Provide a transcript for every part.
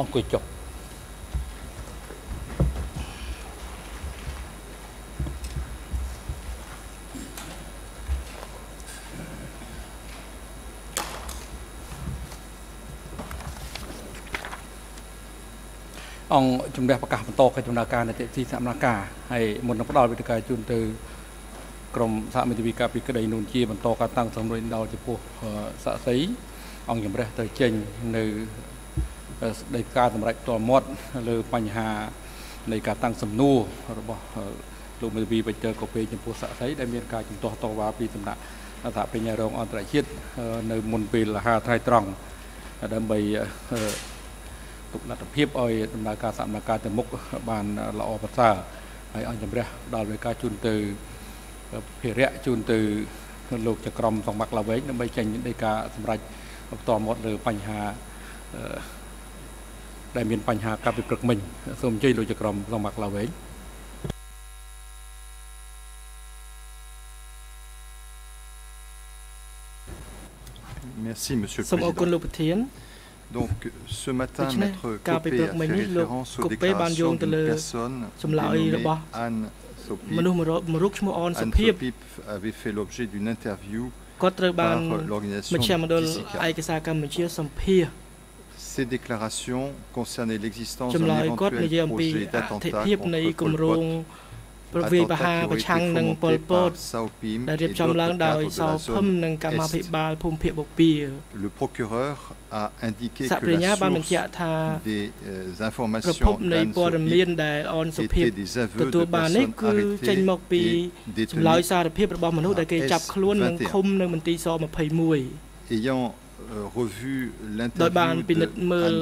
អង្គុយចុះអង្គជំនះប្រកាសបន្តកិច្ចដំណើរការនីតិវិធីសមនការហើយមុននឹងផ្ដល់វិធានការជូនទៅក្រមសហមិត្តវិការពីក្តីនួនជាបន្តការតាំងសម្រួលដល់ចំពោះសាក់សីអង្គជំរះទៅចេញនៅស្ដីការសម្រេចផ្ទាល់មាត់លើបញ្ហានៃការតាំងសំណួររបស់លោកមេធាវីបច្ចេកកូពេចំពោះសាក់សីដែលមានការជំទាស់តវ៉ាពីសំណាក់សហបញ្ញរងអន្តរជាតិនៅមុនពេលលហាថ្ងៃត្រង់ដើម្បីទុកលទ្ធភាពឲ្យដំណើរការសមការទៅមុខបានល្អប្រសើរហើយអង្គជំរះដល់វេការជូនទៅភារៈជូនទៅលោកចក្រមសង្មាក់ឡាវែងដើម្បីចេញនៃការសម្រេចផ្ទាល់មាត់លើបញ្ហា ដែលមានបញ្ហាកាប់ពីព្រឹកមិញសូមអញ្ជើញលោកចក្រមសង្មាក់ឡាវែង Merci, Monsieur le Président. Donc, ce matin, Maître Copé a fait référence aux déclarations d'une personne dénommée Anne Sopip. Anne Sopip avait fait l'objet d'une interview par l'organisation Ces déclarations concernaient l'existence d'un éventuel projet d'attentat contre Pol Pot ប្រវាយបហាប្រឆាំងនឹងប៉ុលពតដែលរៀបចំឡើងដោយសោភឹមនិងកម្មាភិបាលភូមិភាគបូព៌ា Le procureur a indiqué que ប្រញ្ញាបានបញ្ជាក់ថា des informations ប្រភពនៃព័ត៌មានដែលអនសុភាពទទួលបាននេះគឺចេញមកពីចម្លើយសារភាពរបស់មនុស្សដែលគេចាប់ខ្លួននិងឃុំនៅមន្ទីរស21 ayant revu ដោយបានពិនិត្យមើល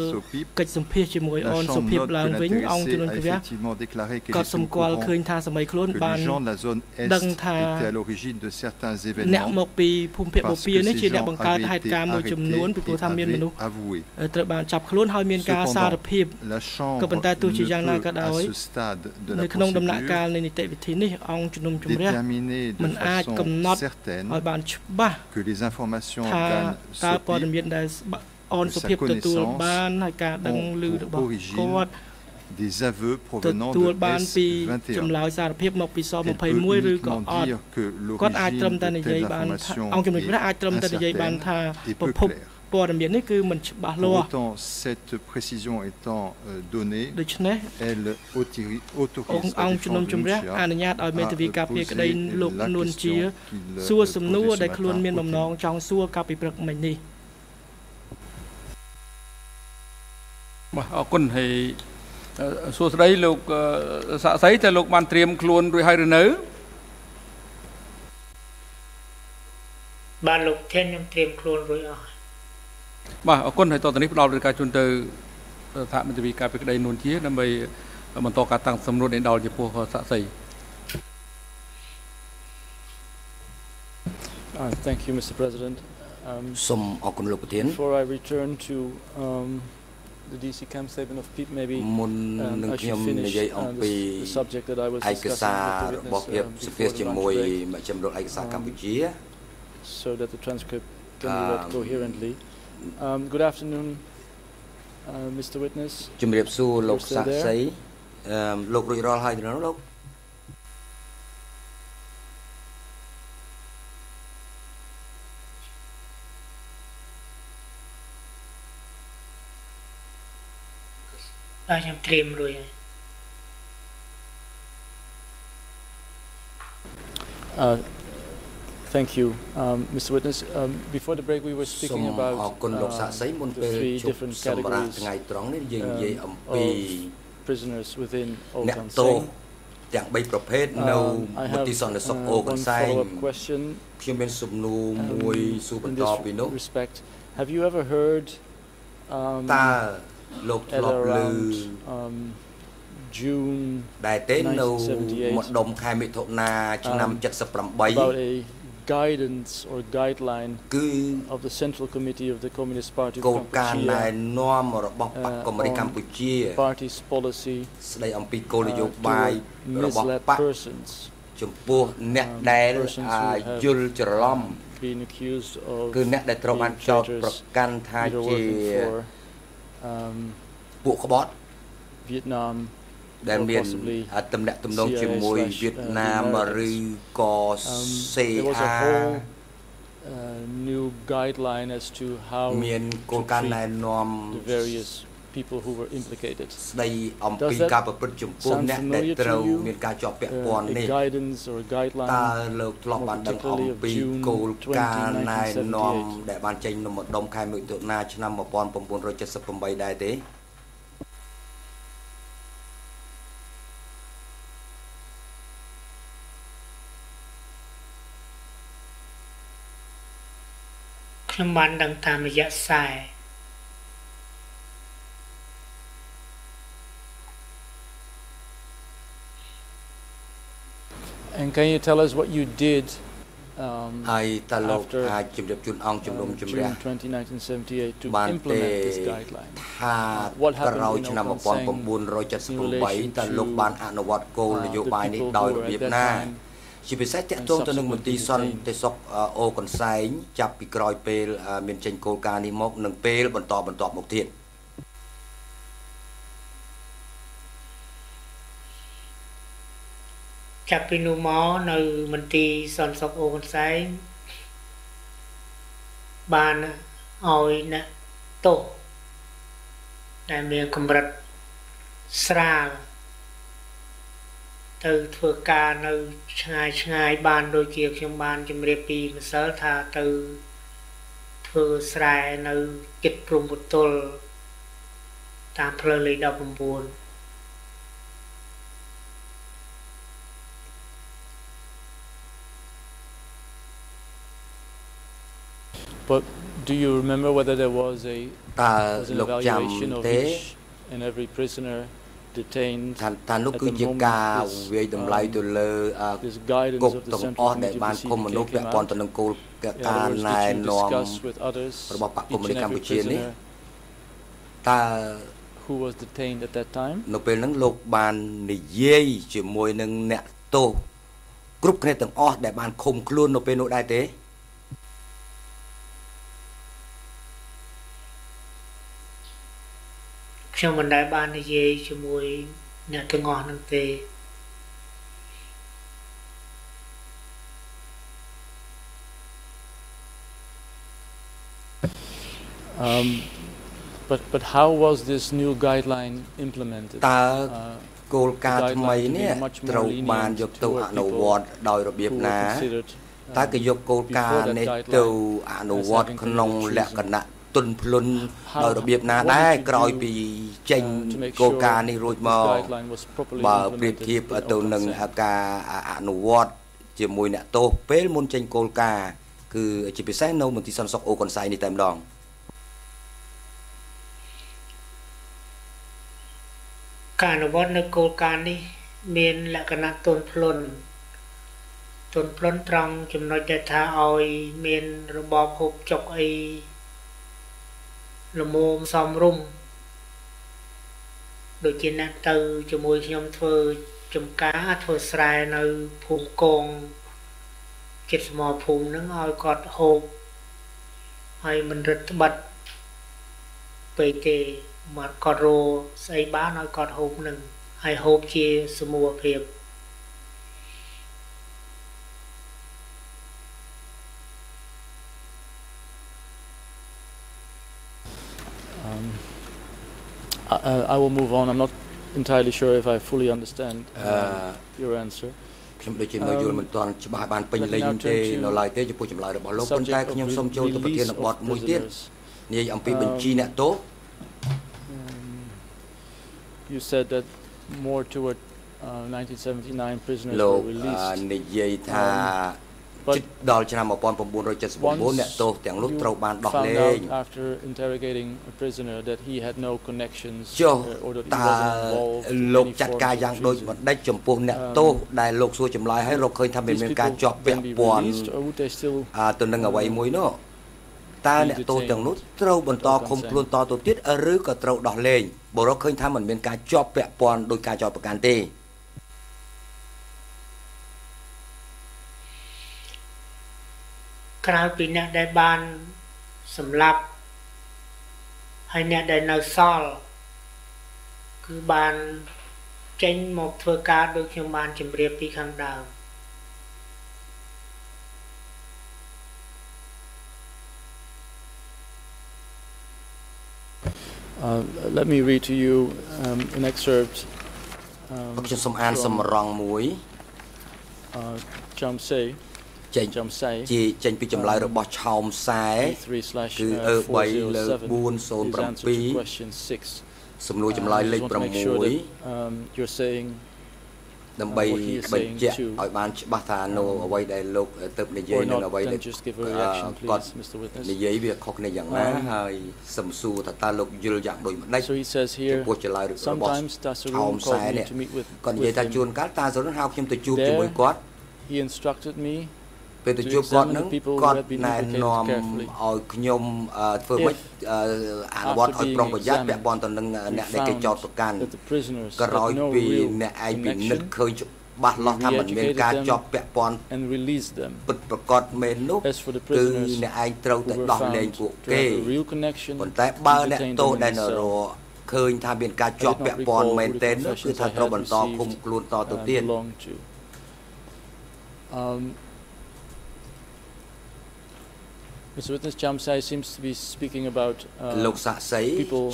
កិច្ចសម្ភាសជាមួយអនសុភាពឡើងវិញអង្គជំនុំជម្រះក៏សម្គាល់ឃើញថាសម័យខ្លួនបានដឹងថាអ្នកមកពីភូមិភាគបូព៌ានេះជាអ្នកបង្កើតហេតុការណ៍មួយចំនួនពីព្រោះថាមានមនុស្សត្រូវបានចាប់ខ្លួនហើយមានការសារភាពក៏ប៉ុន្តែទោះជាយ៉ាងណាក៏ដោយនៅក្នុងដំណាក់កាលនៃនីតិវិធីនេះអង្គជំនុំជម្រះមិនអាចកំណត់ឲ្យបានច្បាស់ថាតើព័ត៌មានដែលអនសុភាពទទួលបានហើយការដឹងឮរបស់គាត់ des aveux provenant ទទួលបានពីចម្លើយសារភាពមកពីស21ឬក៏អត់គាត់អាចត្រឹមតែនិយាយបានអង្គជំនុំជម្រះអាចត្រឹមតែនិយាយបានថាប្រភពព័ត៌មាននេះគឺមិនច្បាស់លាស់ Autant cette précision étant donnée ដូច្នេះ elle autorise អង្គជំនុំជម្រះអនុញ្ញាតឲ្យមេធាវីការពារក្តីលោកនួនជាសួរសំណួរដែលខ្លួនមានបំណងចង់សួរកាលពីព្រឹកមិញនេះ បាទអរគុណហើយសួស្តីលោកសាក់សីតើលោកបានត្រៀមខ្លួនរួចហើយឬនៅបាទលោកធានខ្ញុំត្រៀមខ្លួនរួចអស់បាទអរគុណហើយតទៅនេះផ្ដល់ការជូនទៅសហមន្ត្រីការពីក្តីនួនជាដើម្បីបន្តការតាំងសំណួរនេះដល់ចំពោះសាក់សី Uh, thank you, Mr. President. Um, សូមអរគុណលោកប្រធាន Before I return to um, the DC camp statement of PEEP maybe មុននឹងខ្ញុំនិយាយអំពីឯកសាររបស់ភាពសភាជាមួយមជ្ឈមណ្ឌលឯកសារកម្ពុជា so that the transcript can be read coherently um good afternoon uh, Mr Witness ជំរាបសួរលោកសាក់សីអឺលោករួចរាល់ហើយទៅលោក បាទខ្ញុំត្រៀមរួចហើយ Uh, thank you, um, Mr. Witness. Um, before the break, we were speaking about uh, the three different categories um, of prisoners within Old Town Sing. ទាំង3ប្រភេទនៅមន្ទីរសន្តិសុខអូកន្សែងខ្ញុំមានសំណួរមួយសួរបន្តពីនោះ respect have you ever heard um តើ លោកធ្លាប់ឮ June ដែលទេនៅម្ដុំខែមិថុនាឆ្នាំ78 guidance or guideline គឺ of the Central Committee of the Communist Party of Cambodia គោលការណ៍ណែនាំរបស់បកកុម្មុយនីកម្ពុជា party's policy ស្ដីអំពីគោលនយោបាយរបស់បក persons ចំពោះអ្នកដែលយល់ច្រឡំ being accused of គឺអ្នកដែលត្រូវបានចោទប្រកាន់ថាជា um ពួកក្បត់ Vietnam ដែលមានតំណែងតំណងជាមួយវៀតណាមឬក៏ CA new guideline as to how មានគោលការណ៍ណែនាំ the various people who were implicated ស្ដីអំពីការប្រព្រឹត្តចំពោះអ្នកដែលត្រូវមានការជាប់ពាក់ព័ន្ធនេះ guidance or guideline តើលោកធ្លាប់បានដឹងអំពីគោលការណ៍ណែនាំដែលបានចេញនៅម្ដុំខែមិថុនាឆ្នាំ1978ដែរទេខ្ញុំបានដឹងតាមរយៈខ្សែ And can you tell us what you did um ហើយតើលោកអាចជម្រាបជូនអង្គជំនុំជម្រះ2078 to implement this guideline ថាក្រោយឆ្នាំ1978តើលោកបានអនុវត្តគោលនយោបាយនេះដោយរបៀបណាជាពិសេសតកតងទៅនឹងមន្ទីរសន្តិសុខអូកន្សែងចាប់ពីក្រោយពេល មានចេញគោលការណ៍នេះមក និងពេលបន្តបន្តមកទៀត ចាប់ពីនោះមកនៅមន្ទីរសន្តិសុខអូកន្សែងបានឲ្យអ្នកទោសដែលមានកម្រិតស្រាលទៅធ្វើការនៅឆ្ងាយឆ្ងាយបានដូចជាខ្ញុំបានជម្រាបពីម្សិលថាទៅធ្វើស្រែនៅគិតព្រំពុទល់តាមផ្លូវលេខ19 But do you remember whether there was a តើលោកចាំទេ and every prisoner detained ថាថានោះគឺជាការវាយតម្លៃទៅលើគុកទាំងអស់ដែលបានគុំមនុស្សពាក់ព័ន្ធទៅនឹងគោលការណ៍ណែនាំរបស់បកគុំនីកម្ពុជានេះតើ who was detained at that time នៅពេលហ្នឹងលោកបាននិយាយជាមួយនឹងអ្នកទោសគ្រប់គ្នាទាំងអស់ដែលបានឃុំខ្លួននៅពេលនោះដែរទេ ខ្ញុំមិនដែលបាននិយាយជាមួយអ្នកទាំងអស់នឹងទេ Um, but but how was this new guideline implemented? តើគោលការណ៍ថ្មីនេះត្រូវបានយកទៅអនុវត្តដោយរបៀបណាតើគេយកគោលការណ៍នេះទៅអនុវត្តក្នុងលក្ខណៈ ទន់ភ្លន់ដោយរបៀបណាដែរក្រោយពីចេញគោលការណ៍នេះរួចមកបើប្រៀបធៀបទៅនឹងការអនុវត្តជាមួយអ្នកទោសពេលមុនចេញគោលការណ៍គឺជាពិសេសនៅមន្ទីរសន្តិសុខអូកុនសៃនេះតែម្ដងការអនុវត្តនៅគោលការណ៍នេះ មានលក្ខណៈទន់ភ្លន់ទន់ភ្លន់ត្រង់ចំណុចដែលថាឲ្យ មានរបបហូបចុកអី ល្មមសំរុំដូចជាអ្នកទៅជាមួយខ្ញុំធ្វើចំការធ្វើស្រែនៅភូមិកងចិត្តស្មោភូមិហ្នឹងឲ្យគាត់ហូបហើយមិនរឹតត្បិតពេកទេមកគាត់រោស្អីបានឲ្យគាត់ហូបនឹងហើយហូបជាសមូហភាព Uh, I will move on. I'm not entirely sure if I fully understand uh, your answer. ខ្ញុំដូចជានៅយល់មិនទាន់ច្បាស់បានពេញលេញទេនៅឡើយទេចំពោះចម្លើយរបស់លោកប៉ុន្តែខ្ញុំសូមចូលទៅប្រធានបទមួយទៀតនិយាយអំពីបញ្ជីអ្នកទោស You said that more toward uh, 1979 prisoners were released និយាយថាជិត ដល់ឆ្នាំ1979អ្នកទោសទាំងនោះត្រូវបានដោះលែង after interrogating a prisoner that he had no connections ចុះតើលោកចាត់ការយ៉ាងដូចម្ដេចចំពោះអ្នកទោសដែលលោកសួរចម្លើយឲ្យរកឃើញថាមានការជាប់ពាក់ព័ន្ធទៅនឹងអ្វីមួយនោះតើអ្នកទោសទាំងនោះត្រូវបន្តឃុំខ្លួនតទៅទៀតឬក៏ត្រូវដោះលែងបើរកឃើញថាมันមានការជាប់ពាក់ព័ន្ធដោយការចោទប្រកាន់ទេ ក្រៅពីអ្នកដែលបានសម្លាប់ហើយអ្នកដែលនៅសល់គឺបានចេញមកធ្វើការដូចខ្ញុំបានជម្រាបពីខាងដើម Uh, let me read to you um, an excerpt ខ្ញុំសូមអានសម្រងមួយ uh, Chom Say ចេញចំសែជាចេញពីចម្លើយរបស់ឆោមសែគឺអឺ3លើ407សំណួរចម្លើយលេខ6 you're saying ដើម្បីបញ្ជាក់ឲ្យបានច្បាស់ថានៅអ្វីដែលលោកទៅនិយាយនឹងអ្វីដែលគាត់និយាយវាខុសគ្នាយ៉ាងណាហើយសំសួរថាតើលោកយល់យ៉ាងដូចម្ដេចចំពោះចលាយរបស់អោមសែនេះគាត់និយាយថាជួនកាលតាសរុនហៅខ្ញុំទៅជួបជាមួយគាត់ he instructed me ពេលទៅជួបគាត់នឹងគាត់ណែនាំឲ្យខ្ញុំធ្វើម៉េចអនុវត្តឲ្យប្រុងប្រយ័ត្នពាក់ព័ន្ធទៅនឹងអ្នកដែលគេចោទប្រកាន់ក្រោយពីអ្នកឯងពិនិត្យឃើញច្បាស់លាស់ថាមិនមានការជាប់ពាក់ព័ន្ធពិតប្រកបមែននោះគឺអ្នកឯងត្រូវតែដោះលែងពួកគេប៉ុន្តែបើអ្នកទោសដែលនរឃើញថាមានការជាប់ពាក់ព័ន្ធមែនទែននោះគឺថាត្រូវបន្តឃុំខ្លួនតទៅទៀត Um Mr. Witness Chamsai seems to be speaking about លោកសាក់សី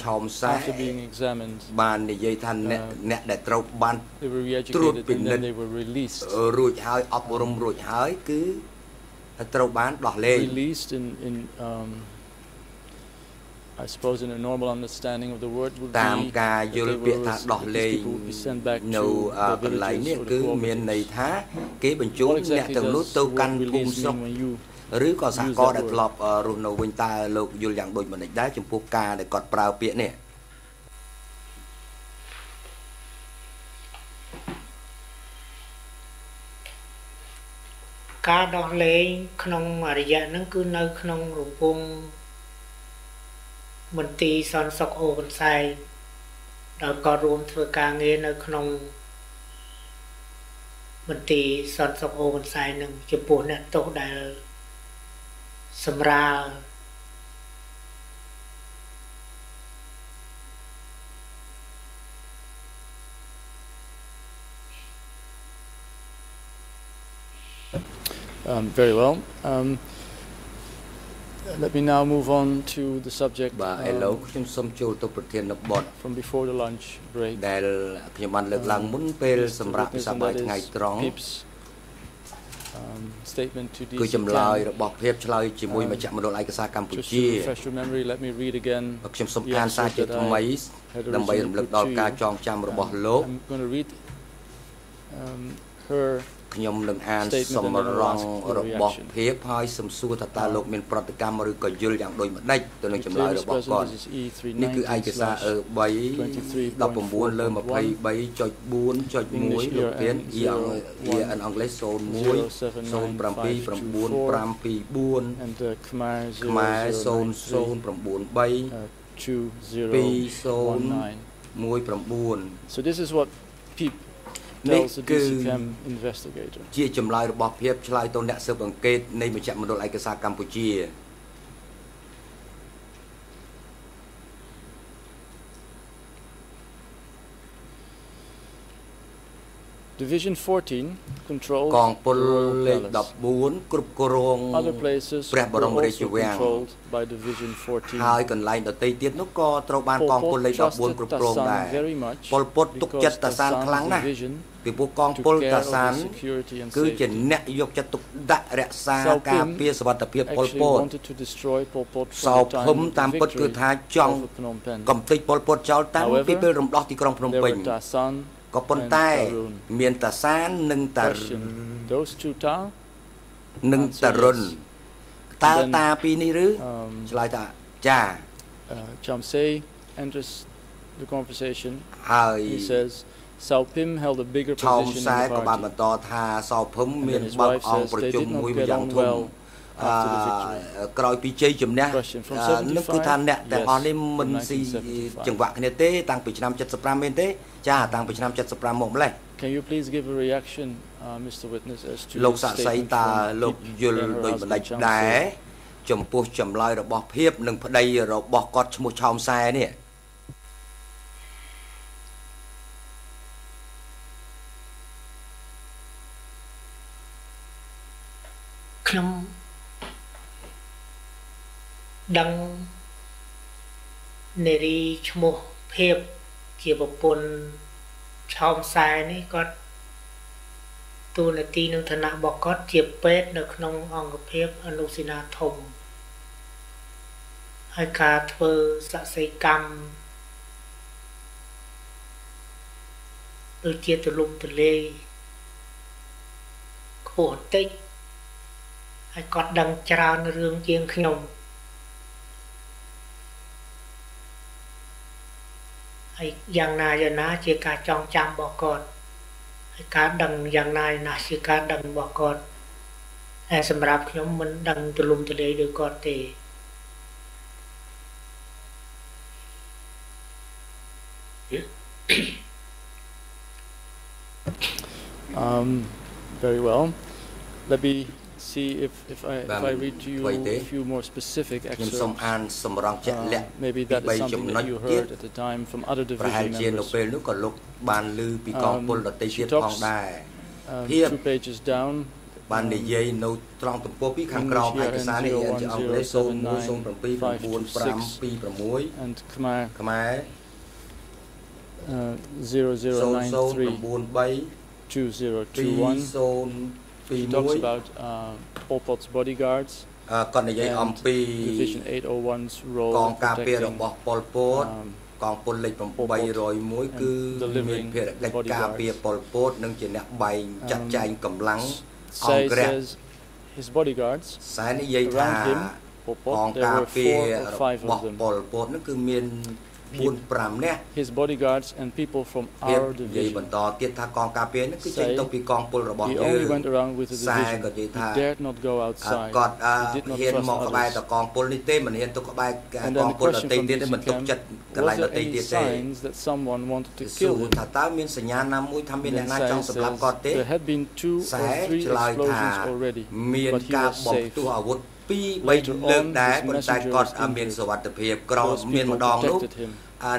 ឆោមសែ after being examined បាននិយាយថាអ្នកអ្នកដែលត្រូវបានត្រួតពិនិត្យរួចហើយអប់រំរួចហើយគឺត្រូវបានដោះលែង released in in um I suppose in a normal understanding of the word would តាមការយល់ពាក្យថាដោះលែងនៅកន្លែងនេះគឺមានន័យថា គេបញ្ជូនអ្នកទាំងនោះទៅកាន់ភូមិស្រុក ឬក៏សហគមន៍ដែលធ្លាប់រស់នៅវិញតើលោកយល់យ៉ាងដូចម្តេចដែរចំពោះការដែលគាត់ប្រើពាក្យនេះការដោះលែងក្នុងរយៈហ្នឹងគឺនៅក្នុងរង្វង់មន្ទីរសន្តិសុខអូបន្សែងដោយក៏រួមធ្វើការងារនៅក្នុងមន្ទីរសន្តិសុខអូបន្សែងនឹងចំពោះអ្នកទោសដែល សម្រាល Um, very well. Um, let me now move on to the subject បាទឥឡូវខ្ញុំសូមចូលទៅប្រធានបទ from before the lunch break ដែលខ្ញុំបានលើកឡើងមុនពេលសម្រាប់ពិសាបាយថ្ងៃត្រង់ statement to DC គឺចម្លើយរបស់ភាពឆ្លើយជាមួយមជ្ឈមណ្ឌលឯកសារកម្ពុជា let me read again ខ្ញុំសូមអានសារជាថ្មីដើម្បីរំលឹកដល់ការចងចាំរបស់លោក I'm going to read um her ខ្ញុំនឹងអានសម្រងរបស់ភាពហើយសំសួរថាតើលោកមានប្រតិកម្មឬក៏យល់យ៉ាងដូចម្ដេចទៅនឹងចម្លើយរបស់គាត់នេះគឺឯកសារអឺ3 19លើ23.4.1លោកធាន E អង់គ្លេស01 0799524ខ្មែរ00932 2019 So this is what people នេះគឺជាចម្លើយរបស់ភាពឆ្លើយទៅអ្នកស៊ើបអង្កេតនៃមជ្ឈមណ្ឌលឯកសារកម្ពុជា Division 14 controls កងពលលេខ14គ្រប់គ្រងព្រះបរមរាជវាំងហើយកន្លែងដទៃទៀតនោះក៏ត្រូវបានកងពលលេខ14គ្រប់គ្រងដែរពលពតទុកចិត្តតាសានខ្លាំងណាស់ពីពួកកងពលតាសានគឺជាអ្នកយកចិត្តទុកដាក់រក្សាការពារសុវត្ថិភាពពលពតសោភឹមតាមពិតគឺថាចង់កំទេចពលពតចោលតាំងពីពេលរំដោះទីក្រុងភ្នំពេញ ក៏ប៉ុន្តែមានតាសាននិងតានិងតារុនតើតាពីរនេះឬឆ្លើយថាចា Chom say enters the conversation ហើយ he says Sao Pim held a bigger position in the party ក៏បានបន្តថាសោភឹមមានបើកអង្គប្រជុំមួយយ៉ាងធំ ក្រោយពីជ័យជំនះនឹងគឺថាអ្នកទាំងអស់នេះមិនស៊ីចង្វាក់គ្នាទេ តាំងពីឆ្នាំ75មែនទេចាតាំងពីឆ្នាំ75មកម្លេះ Can you please give a reaction uh, Mr Witness as to លោកសាក់សីតើលោកយល់ដូចម្ដេចដែរចំពោះចម្លើយរបស់ភាពនិងប្តីរបស់គាត់ឈ្មោះឆោមសែនេះ ខ្ញុំ ដឹងនារីឈ្មោះភាពជាប្រពន្ធឆោមខ្សែនេះគាត់ទូនាទីនឹងឋានៈរបស់គាត់ជាពេទ្យនៅក្នុងអង្គភាពអនុសេនាធំហើយការធ្វើសក្តិកម្មដូចជាទលំទលាយខ្ពស់តិចហើយគាត់ដឹងច្រើនរឿងជាងខ្ញុំ ហើយយ៉ាងណាយ៉ាងណាជាការចងចាំរបស់គាត់ហើយការដឹងយ៉ាងណាណាជាការដឹងរបស់គាត់ហើយសម្រាប់ខ្ញុំមិនដឹងទូលំទូលាយដូចគាត់ទេ Um, very well. Let me see if if I if I read to you a few more specific excerpts ខ្ញុំសូមអានសម្រងជាក់លាក់ maybe that is something that you heard at the time from other division members ប្រហែលជានៅពេលនោះក៏លោកបានឮពីកងពលដតីទៀតផងដែរភាព two pages down បាននិយាយនៅត្រង់ទំព័រពីខាងក្រោមឯកសារនេះជាអង់គ្លេស0179526 and Khmer Khmer 0093 2021 He talks about uh, Pol Pot's bodyguards uh, and Division 801's role in protecting Pol Pot. Um, កងពលលេខ801គឺមានភារកិច្ចការពារប៉ុលពតនិងជាអ្នកបែងចាត់ចែងកម្លាំងអង្គរៈ um, His bodyguards សាននិយាយថាកងការពាររបស់ប៉ុលពតនោះគឺមាន 4 5នាក់ his bodyguards and people from our division បន្តទៀតថាកងការពារនេះគឺចេញទៅពីកងពលរបស់យើង he only went around with the division he dared not go outside គាត់ហ៊ានមកក្បែរតកងពលនេះទេមិនហ៊ានទៅក្បែរកងពលដទៃទៀតទេមិនទុកចិត្តកន្លែងដទៃទៀតទេ that someone wanted to kill him ថាតើមានសញ្ញាណាមួយថាមានអ្នកណាចង់សម្លាប់គាត់ទេ there had been two or three explosions already មានការបំផ្ទុះអាវុធ ពីរបីលើកដែរប៉ុន្តែគាត់មានសុវត្ថិភាពក្រមានម្ដងនោះ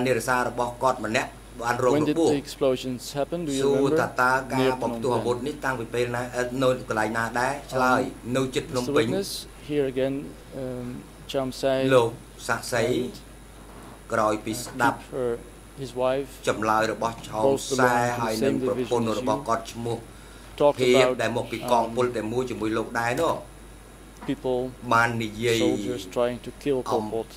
និរសារបស់គាត់ម្នាក់បានរងរបួស explosions happen do you សួរ remember តាតាការបំផ្ទុះអាវុធនេះតាំងពីពេលណានៅកន្លែងណាដែរឆ្លើយនៅជិតភ្នំពេញ here again um Cham Sai លោកសាក់សីក្រោយពីស្ដាប់ his wife ចម្លើយរបស់ឆោមខ្សែហើយនឹងប្រពន្ធរបស់គាត់ឈ្មោះភាពដែលមកពីកងពលតែមួយជាមួយលោកដែរនោះ people បាននិយាយ soldiers trying to kill Pol Pot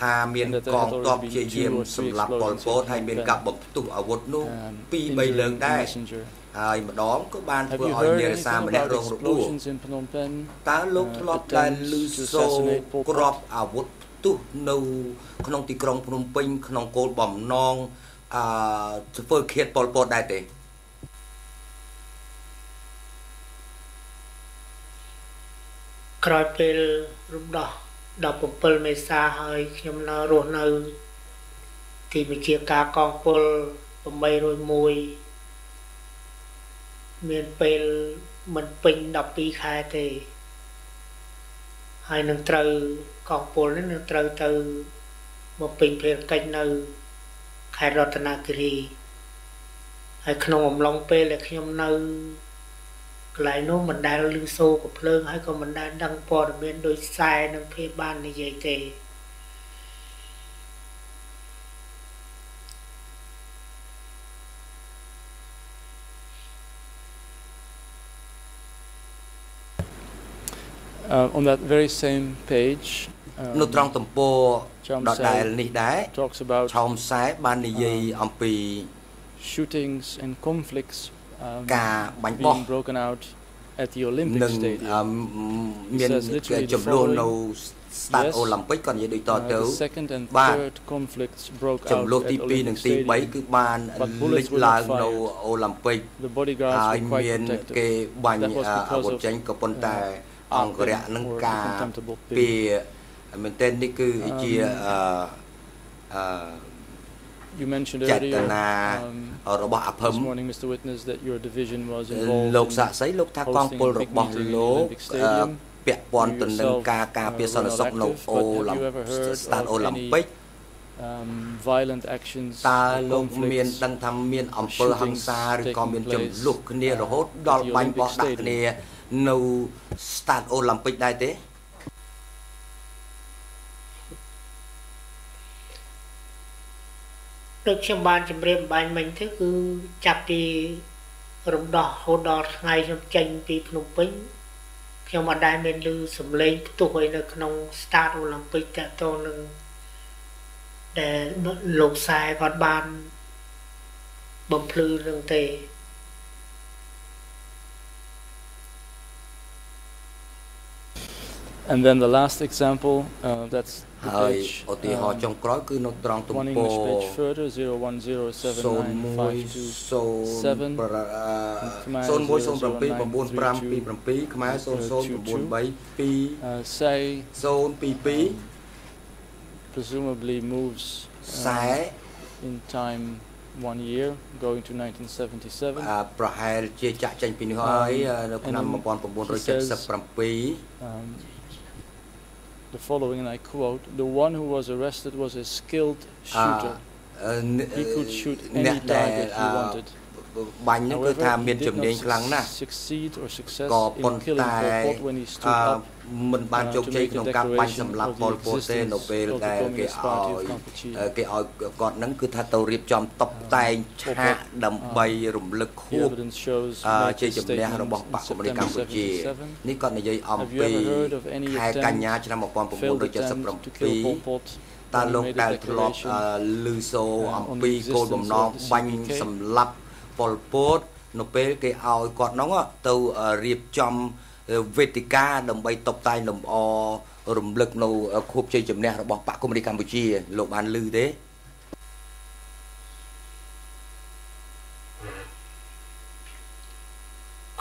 ថាមានកងទ័ពជាយាមសម្រាប់ប៉ុលពតហើយមានការបំផ្ទុះអាវុធនោះពីរបីលើកដែរហើយម្ដងក៏បានធ្វើឲ្យនារសាម្នាក់រងរបួសតើលោកធ្លាប់តែឮសូរក្របអាវុធផ្ទុះនៅក្នុងទីក្រុងភ្នំពេញក្នុងគោលបំណងអឺធ្វើឃាតប៉ុលពតដែរទេ ក្រោយពេលរំដោះ17មេសាហើយខ្ញុំនៅរស់នៅទីវិជាការកងពល801មានពេលមិនពេញ12ខែទេហើយនឹងត្រូវកងពលនេះនឹងត្រូវទៅមកពេញភារកិច្ចនៅខេត្តរតនគិរីហើយក្នុងអំឡុងពេលដែលខ្ញុំនៅ កន្លែងនោះមិនដែលឮសូរកំភ្លើងហើយក៏មិនដែលដឹងព័ត៌មានដោយខ្សែនិងភាពបាននិយាយទេ Uh, on that very same page នៅត្រង់ទំព័រដដែលនេះដែរ talks about ឆោមខ្សែបាននិយាយអំពី shootings and conflicts ការបាញ់បោះ broken out at the Olympic Stadium មានចំនួននៅ start Olympic គាត់និយាយដូចតទៅបាទចំនួនទី2និងទី3គឺបានលេចឡើងនៅ Olympic ហើយមានគេបាញ់អាវុធចេញក៏ប៉ុន្តែអង្គរៈនឹងការពីមែនទែននេះគឺជាអឺអឺ you mentioned earlier um, របស់អភឹម this morning Mr Witness that your division was involved លោកសាក់សីលោកថាកងពលរបស់លោកពាក់ព័ន្ធទៅនឹងការការពារសន្តិសុខនៅអូឡំស្តាតអូឡ িম্প ពិក um violent actions តើលោកមានដឹងថាមានអំពើហិង្សាឬក៏មានចំនួនគ្នារហូតដល់បាញ់បោះដាក់គ្នានៅ Stade Olympic ដែរទេ ដូចខ្ញុំបានជម្រាបបាញ់មិញទៅគឺចាប់ពីរំដោះរហូតដល់ថ្ងៃខ្ញុំចេញពីភ្នំពេញខ្ញុំអត់ដែលមានឮសំឡេងផ្ទុះអីនៅក្នុង Stade Olympic តទៅនឹងដែលលោកខ្សែគាត់បានបំភ្លឺនឹងទេ And then the last example uh, that's ហើយឧទាហរណ៍ចុងក្រោយគឺនៅត្រង់ទំព័រ01079527ខ្មែរ009322 say 022 presumably moves ខ្សែ in time one year going to 1977អាប្រហែលជាចាក់ចេញពីនេះហើយនៅឆ្នាំ1977 the following, and I quote, the one who was arrested was a skilled shooter. he could shoot any target he wanted. បាញ់នោះគឺថាមានជំនាញខ្លាំងណាស់ក៏ប៉ុន្តែ មិនបានជោគជ័យក្នុងការបាញ់សម្លាប់ពលពតទេនៅពេលដែលគេឲ្យគេឲ្យគាត់នឹងគឺថាទៅរៀបចំតុបតែងឆាកដើម្បីរំលឹកខួបជ័យជំនះរបស់បកកម្ពុជាកម្ពុជានេះគាត់និយាយអំពីខែកញ្ញាឆ្នាំ1977តើលោកដែលធ្លាប់ឮសូរអំពីគោលបំណងបាញ់សម្លាប់ប៉ុលពតនៅពេលគេឲ្យគាត់នោះទៅរៀបចំ វេទិកាដើម្បីតបតែងលម្អរំលឹកនៅខួបជ័យជំនះរបស់បកកុម្មុយនីកម្ពុជាលោកបានឮទេ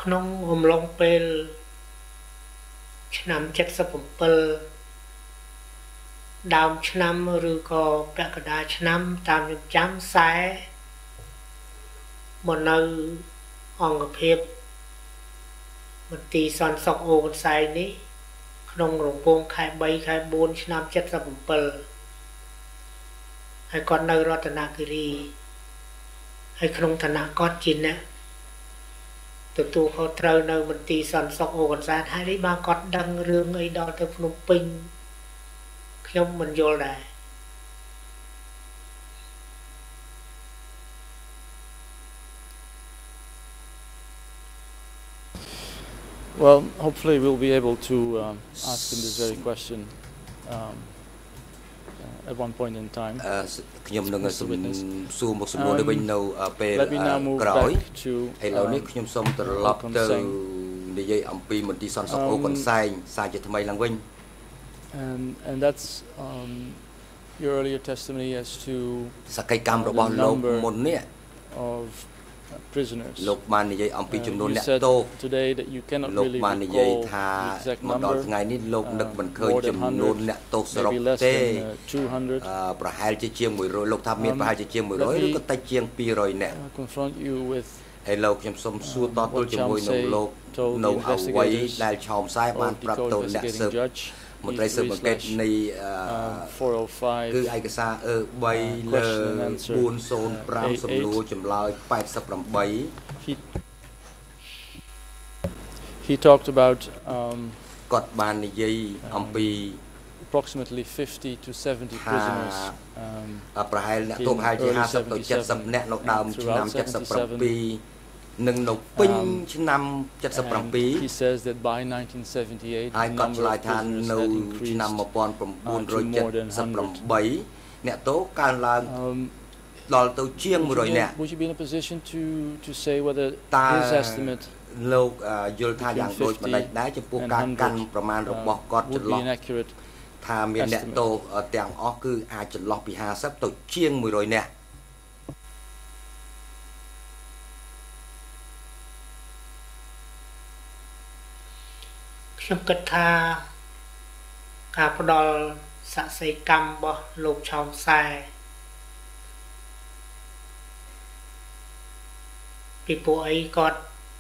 ក្នុងរំលងពេលឆ្នាំ77ដើមឆ្នាំឬក៏ពាក់កណ្ដាលឆ្នាំតាមខ្ញុំចាំខ្សែមកនៅអង្គភាព មន្ទីរសន្តិសុខអូកន្សែងនេះ ក្នុងរង្វង់ខែ3ខែ4ឆ្នាំ77ហើយគាត់នៅរតនគិរីហើយក្នុងឋានៈគាត់ជាអ្នកទទួលខុសត្រូវនៅមន្ទីរសន្តិសុខអូកន្សែងហើយនេះបានគាត់ដឹងរឿងអីដល់ទៅភ្នំពេញខ្ញុំមិនយល់ដែរ Well, hopefully we'll be able to um, ask him this very question um, uh, at one point in time. ខ្ញុំនឹងសួរមកសំណួរនេះវិញនៅពេលក្រោយឥឡូវនេះខ្ញុំសូមត្រឡប់ទៅនិយាយអំពីមន្ទីរសន្តិសុខអូកន្សែងសារជាថ្មីឡើងវិញ And and that's um, your earlier testimony as to សកម្មកម្មរបស់លោកមុននេះ of prisoners លោកបាននិយាយអំពីចំនួនអ្នកទោសលោកបាននិយាយថាមកដល់ថ្ងៃនេះលោកនឹកមិនឃើញចំនួនអ្នកទោសសរុបទេប្រហែលជាជាង100លោកថាមានប្រហែលជាជាង100ឬក៏តិចជាង200អ្នកហើយលោកខ្ញុំសូមសួរតទល់ជាមួយនឹងលោកនៅអ្វីដែលឆោមខ្សែបានប្រាប់ទៅអ្នកស៊ើប មន្ត្រីស៊ើបអង្កេតនៃ405គឺឯកសារអឺ3លើ405សំណួរចម្លើយ88 he he talked about um គាត់បាននិយាយអំពី approximately 50 to 70 prisoners um ប្រហែលអ្នកទោសប្រហែលជា50ទៅ70អ្នកនៅដើមឆ្នាំ77 នឹងនៅពេញឆ្នាំ77 he says that by 1978ហើយគាត់ឆ្លើយថានៅឆ្នាំ1978អ្នកទោសកើនឡើងដល់ទៅជាង100នាក់ Would you be in a position to to say whether his estimate លោកយល់ថាយ៉ាងដូចម្ដេចដែរចំពោះការកាន់ប្រមាណរបស់គាត់ចន្លោះថាមានអ្នកទោសទាំងអស់គឺអាចចន្លោះពី50ទៅជាង100នាក់ ខ្ញុំគិតថាការផ្ដល់សក្តិសិកម្មរបស់លោកឆោមខ្សែពីពួកអីគាត់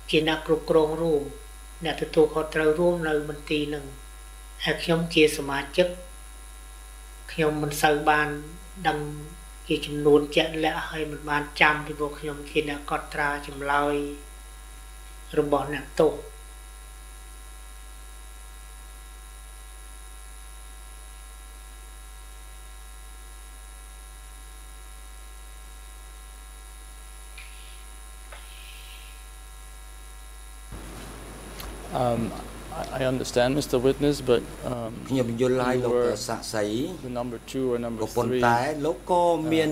ជាអ្នកគ្រប់គ្រងរួមអ្នកទទួលខុសត្រូវរួមនៅមន្ទីរនឹងហើយខ្ញុំជាសមាជិកខ្ញុំមិនសូវបានដឹងជាចំនួនជាក់លាក់ហើយមិនបានចាំពីពួកខ្ញុំជាអ្នកកត់ត្រាចម្លើយរបស់អ្នកទោស Um, I understand Mr Witness but um ខ្ញុំយល់ហើយលោកសាក់សី the number 2 or number 3ប៉ុន្តែលោកក៏មាន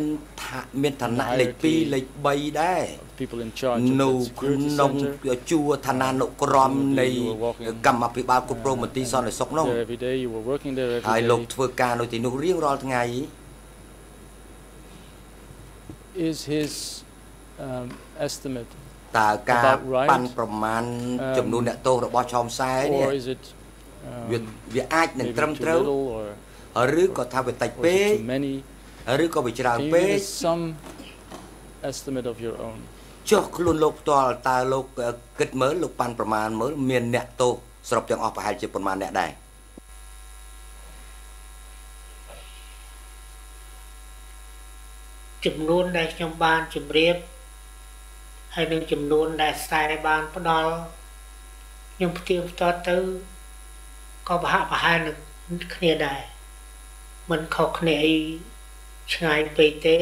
មានឋានៈលេខ2លេខ3ដែរ people in charge នៅក្នុងជួរឋានានុក្រមនៃកម្មភិបាលគ្រប់គ្រងមន្ទីរសន្តិសុខនោះហើយលោកធ្វើការនៅទីនោះរៀងរាល់ថ្ងៃ is his um estimate តើការប៉ាន់ប្រមាណចំនួនអ្នកទោសរបស់ឆោមសែនេះវាវាអាចនឹងត្រឹមត្រូវឬក៏ថាវាតិចពេកឬក៏វាច្រើនពេក some estimate of your own ចុះខ្លួនលោកផ្ទាល់តើលោកគិតមើលលោកប៉ាន់ប្រមាណមើលមានអ្នកទោសសរុបទាំងអស់ប្រហែលជាប្រមាណអ្នកដែរ ចំនួនដែលខ្ញុំបានជម្រាប ហើយនឹងចំនួនដែលខ្សែបានផ្ដល់ខ្ញុំផ្ទៀងផ្ទាត់ទៅក៏ប្រហាក់ប្រហែលនឹងគ្នាដែរមិនខុសគ្នាអីឆ្ងាយពេកទេ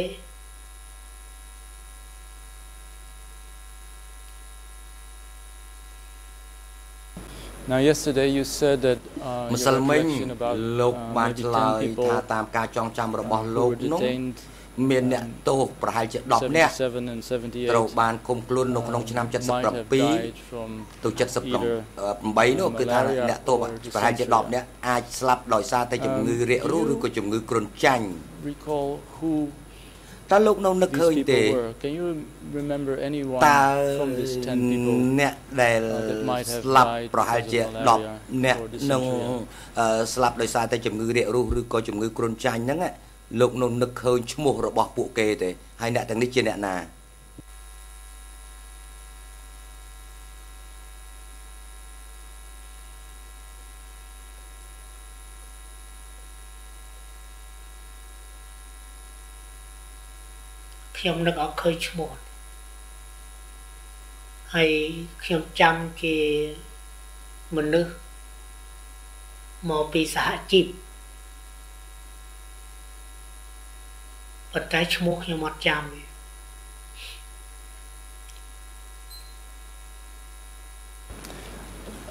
Now yesterday you said that uh ម្សិលមិញលោកបានឆ្លើយថាតាមការចងចាំរបស់លោកនោះ មានអ្នកទោសប្រហែលជា10នាក់ត្រូវបានគុំខ្លួននៅក្នុងឆ្នាំ77ទៅ78នោះគឺថាអ្នកទោសប្រហែលជា10នាក់អាចស្លាប់ដោយសារតែជំងឺរាករូសឬក៏ជំងឺគ្រុនចាញ់តើលោកនៅនឹកឃើញទេ Can you remember anyone from this 10 people អ្នកដែលស្លាប់ប្រហែលជា10អ្នកនឹងស្លាប់ដោយសារតែជំងឺរាករូសឬក៏ជំងឺគ្រុនចាញ់ហ្នឹង លោកនោះនឹកឃើញឈ្មោះរបស់ពួកគេទេហើយអ្នកទាំងនេះជាអ្នកណាខ្ញុំនឹកអត់ឃើញឈ្មោះហើយខ្ញុំចាំជាមនុស្សមកពីសហជីព ប៉ុន្តែឈ្មោះខ្ញុំអត់ចាំទេ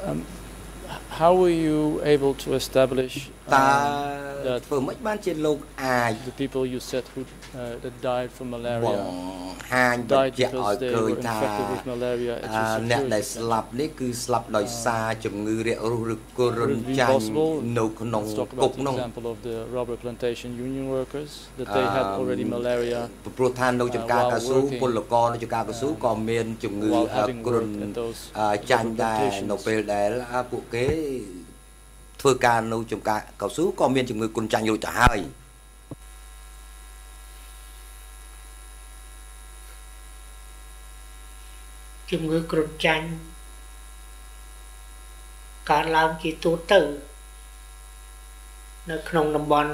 Um how were you able to establish តើធ្វើម៉េចបានជាលោកអាច the people you said who uh, that died from malaria ហាញបញ្ជាក់ឲ្យឃើញថាអ្នកដែលស្លាប់នេះគឺស្លាប់ដោយសារជំងឺរាករូសឬក៏រុនចាញ់នៅក្នុងគុកនោះ example of the rubber plantation union workers that they had already malaria ព្រោះថានៅចំការកៅស៊ូពលករនៅចំការកៅស៊ូក៏មានជំងឺគ្រុនចាញ់ដែរនៅពេលដែលពួកគេ ធ្វើការនៅចំការកៅស៊ូក៏មានជំងឺគ្រុនចាញ់រួចទៅហើយជំងឺគ្រុនចាញ់កើតឡើងជាទូទៅ នៅក្នុងតំបន់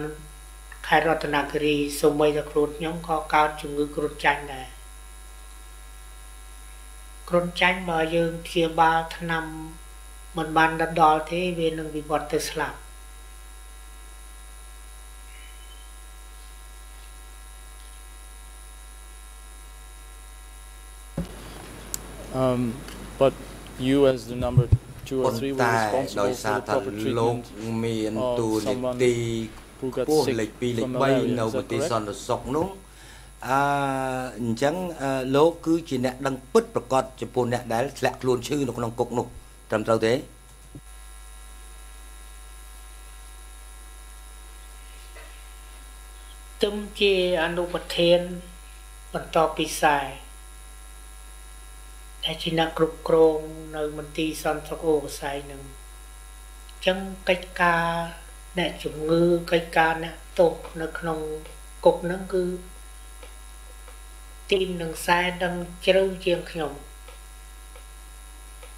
ខេត្តរតនគិរីសូម្បីតែខ្លួនខ្ញុំក៏កើតជំងឺគ្រុនចាញ់ដែរគ្រុនចាញ់បើយើងព្យាបាលថ្នាំ មិនបានដដល់ទេវានឹងវិវត្តទៅស្លាប់ um but you as the number 2 or 3 were responsible for the proper treatment មានទូនីតិពោះលេខ2លេខ3នៅប្រទេសសន្តិសុខនោះអឺអញ្ចឹងលោកគឺជាអ្នកដឹងពិតប្រកបចំពោះអ្នកដែលធ្លាក់ខ្លួនឈឺនៅក្នុងគុកនោះ ត្រឹមត្រូវទេទឹមជាអនុប្រធានបន្តពីខ្សែដែលជាអ្នកគ្រប់គ្រងនៅមន្ទីរសន្តិសុខអូកសែងនឹងអញ្ចឹងកិច្ចការអ្នកជំងឺកិច្ចការអ្នកទោសនៅក្នុងគុកហ្នឹងគឺទីមនឹងខ្សែដឹងជ្រៅជាងខ្ញុំ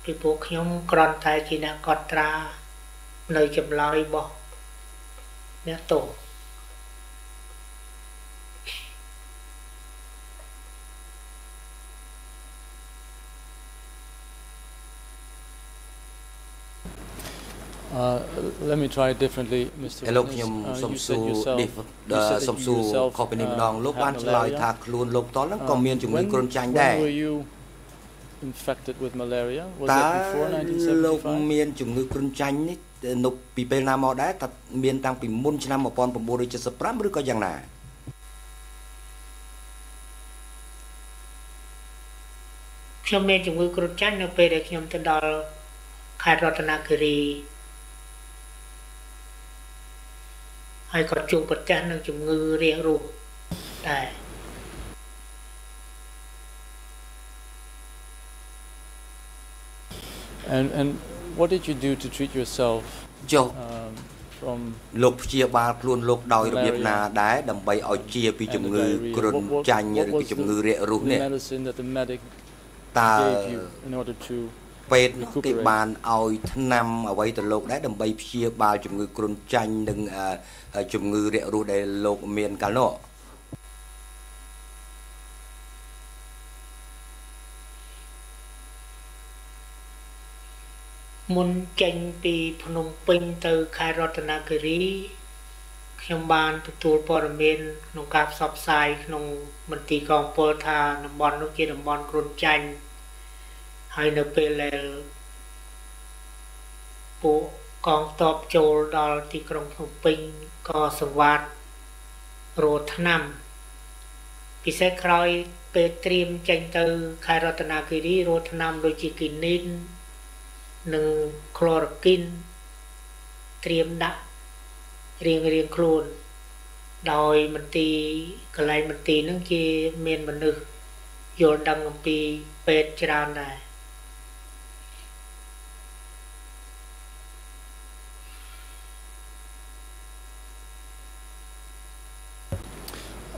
ពីពួកខ្ញុំគ្រាន់តែជាអ្នកកត់ត្រា នៅចម្លើយរបស់អ្នកតោឥឡូវខ្ញុំសុំសួរសុំសួរខុសពីនេះម្ដងលោកបានឆ្លើយថាខ្លួនលោកតលហ្នឹងក៏មានជំងឺគ្រុនចាញ់ដែរ infected with malaria was that before 1975លោកមានជំងឺគ្រុនចាញ់នេះនៅពីពេលណាមកដែរថាមានតាំងពីមុនឆ្នាំ1975ឬក៏យ៉ាងណាខ្ញុំមានជំងឺគ្រុនចាញ់នៅពេលដែលខ្ញុំទៅដល់ខេត្តរតនគិរីហើយក៏ជួបប្រទះនឹងជំងឺរាគរូសដែរ And and what did you do to treat yourself ចុះ from លោកព្យាបាលខ្លួនលោកដោយរបៀបណាដែរដើម្បីឲ្យជាពីជំងឺគ្រុនចាញ់ឬជំងឺរាគរូសនេះតើពេទ្យគេបានឲ្យថ្នាំអ្វីទៅលោកដែរដើម្បីព្យាបាលជំងឺគ្រុនចាញ់និងជំងឺរាគរូសដែលលោកមានកាលនោះ មុនចេញពីភ្នំពេញទៅខេត្តរតនគិរីខ្ញុំបានទទួលព័ត៌មានក្នុងការផ្សព្វផ្សាយក្នុងមន្ទីរកងពលថាតំបន់នោះជាតំបន់គ្រុនចាញ់ហើយនៅពេលដែលពួកកងតបចូលដល់ទីក្រុងភ្នំពេញក៏សង្វាតរោថ្នាំពិសេសក្រោយពេលត្រៀមចេញទៅខេត្តរតនគិរីរោថ្នាំដូចជាគីនីន និងក្លរ៉ូគីនត្រៀមដាក់រៀងរៀងខ្លួន ដោយមន្ទីរកន្លែងមន្ទីរហ្នឹងគេមានមនុស្សយល់ដឹងអំពីពេទ្យច្រើនដែរ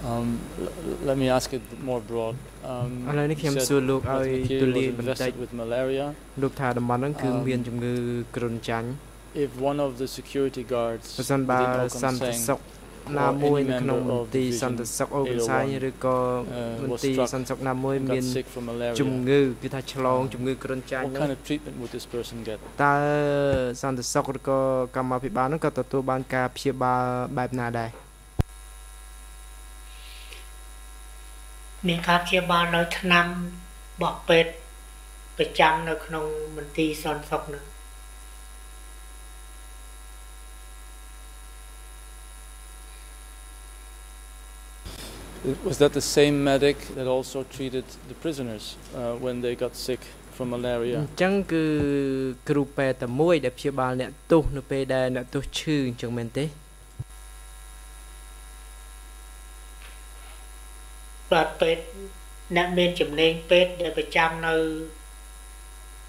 Um, let me ask it more broad. Um ឥឡូវនេះខ្ញុំសួរលោកឲ្យទូលាយបន្តិច with malaria លោកថាតំបន់ហ្នឹងគឺមានជំងឺគ្រុនចាញ់ If one of the security guards ប្រសិនបើសន្តិសុខណាមួយនៅក្នុងមន្ទីរសន្តិសុខអូកសាយឬក៏មន្ទីរសន្តិសុខណាមួយមានជំងឺគឺថាឆ្លងជំងឺគ្រុនចាញ់ What kind of treatment would this person get តើសន្តិសុខឬក៏កម្មាភិបាលហ្នឹងក៏ទទួលបានការព្យាបាលបែបណាដែរ មានការព្យាបាលដោយថ្នាំបោះពេទ្យប្រចាំនៅក្នុងមន្ទីរសន្តិសុខនឹង Was that the same medic that also treated the prisoners uh, when they got sick from malaria អញ្ចឹងគឺគ្រូពេទ្យតែមួយដែលព្យាបាលអ្នកទោសនៅពេលដែលអ្នកទោសឈឺអញ្ចឹងមែនទេ បាទពេទ្យអ្នកមានជំនាញពេទ្យដែលប្រចាំនៅ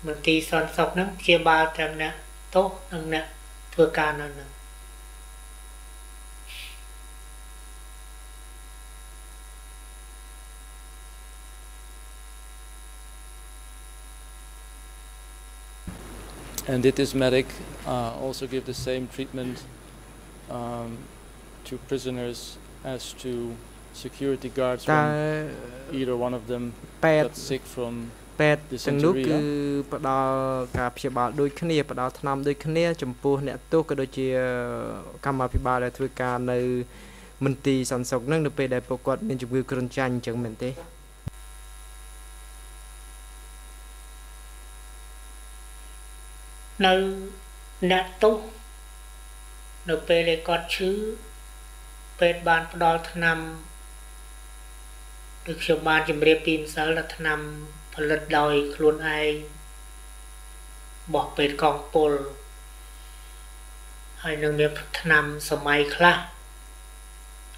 មន្ទីរសន្តិសុខហ្នឹងព្យាបាលទាំងអ្នកទោសនិងអ្នកធ្វើការនៅហ្នឹង And did this medic uh, also give the same treatment um, to prisoners as to security guards when either one of them got sick from ពេទ្យទាំងនោះគឺផ្ដល់ការព្យាបាលដូចគ្នាផ្ដល់ថ្នាំដូចគ្នាចំពោះអ្នកទោសក៏ដូចជាកម្មាភិបាលដែលធ្វើការនៅមន្ទីរសន្តិសុខនឹងនៅពេលដែលពួកគាត់មានជំងឺគ្រុនចាញ់អញ្ចឹងមែនទេនៅអ្នកទោសនៅពេលដែលគាត់ឈឺពេទ្យបានផ្ដល់ថ្នាំ ដូចខ្ញុំបានជម្រាបពីម្សិលថាឆ្នាំផលិតដោយខ្លួនឯងបោះពេទ្យកងពលហើយនឹងមានឆ្នាំសម័យខ្លះ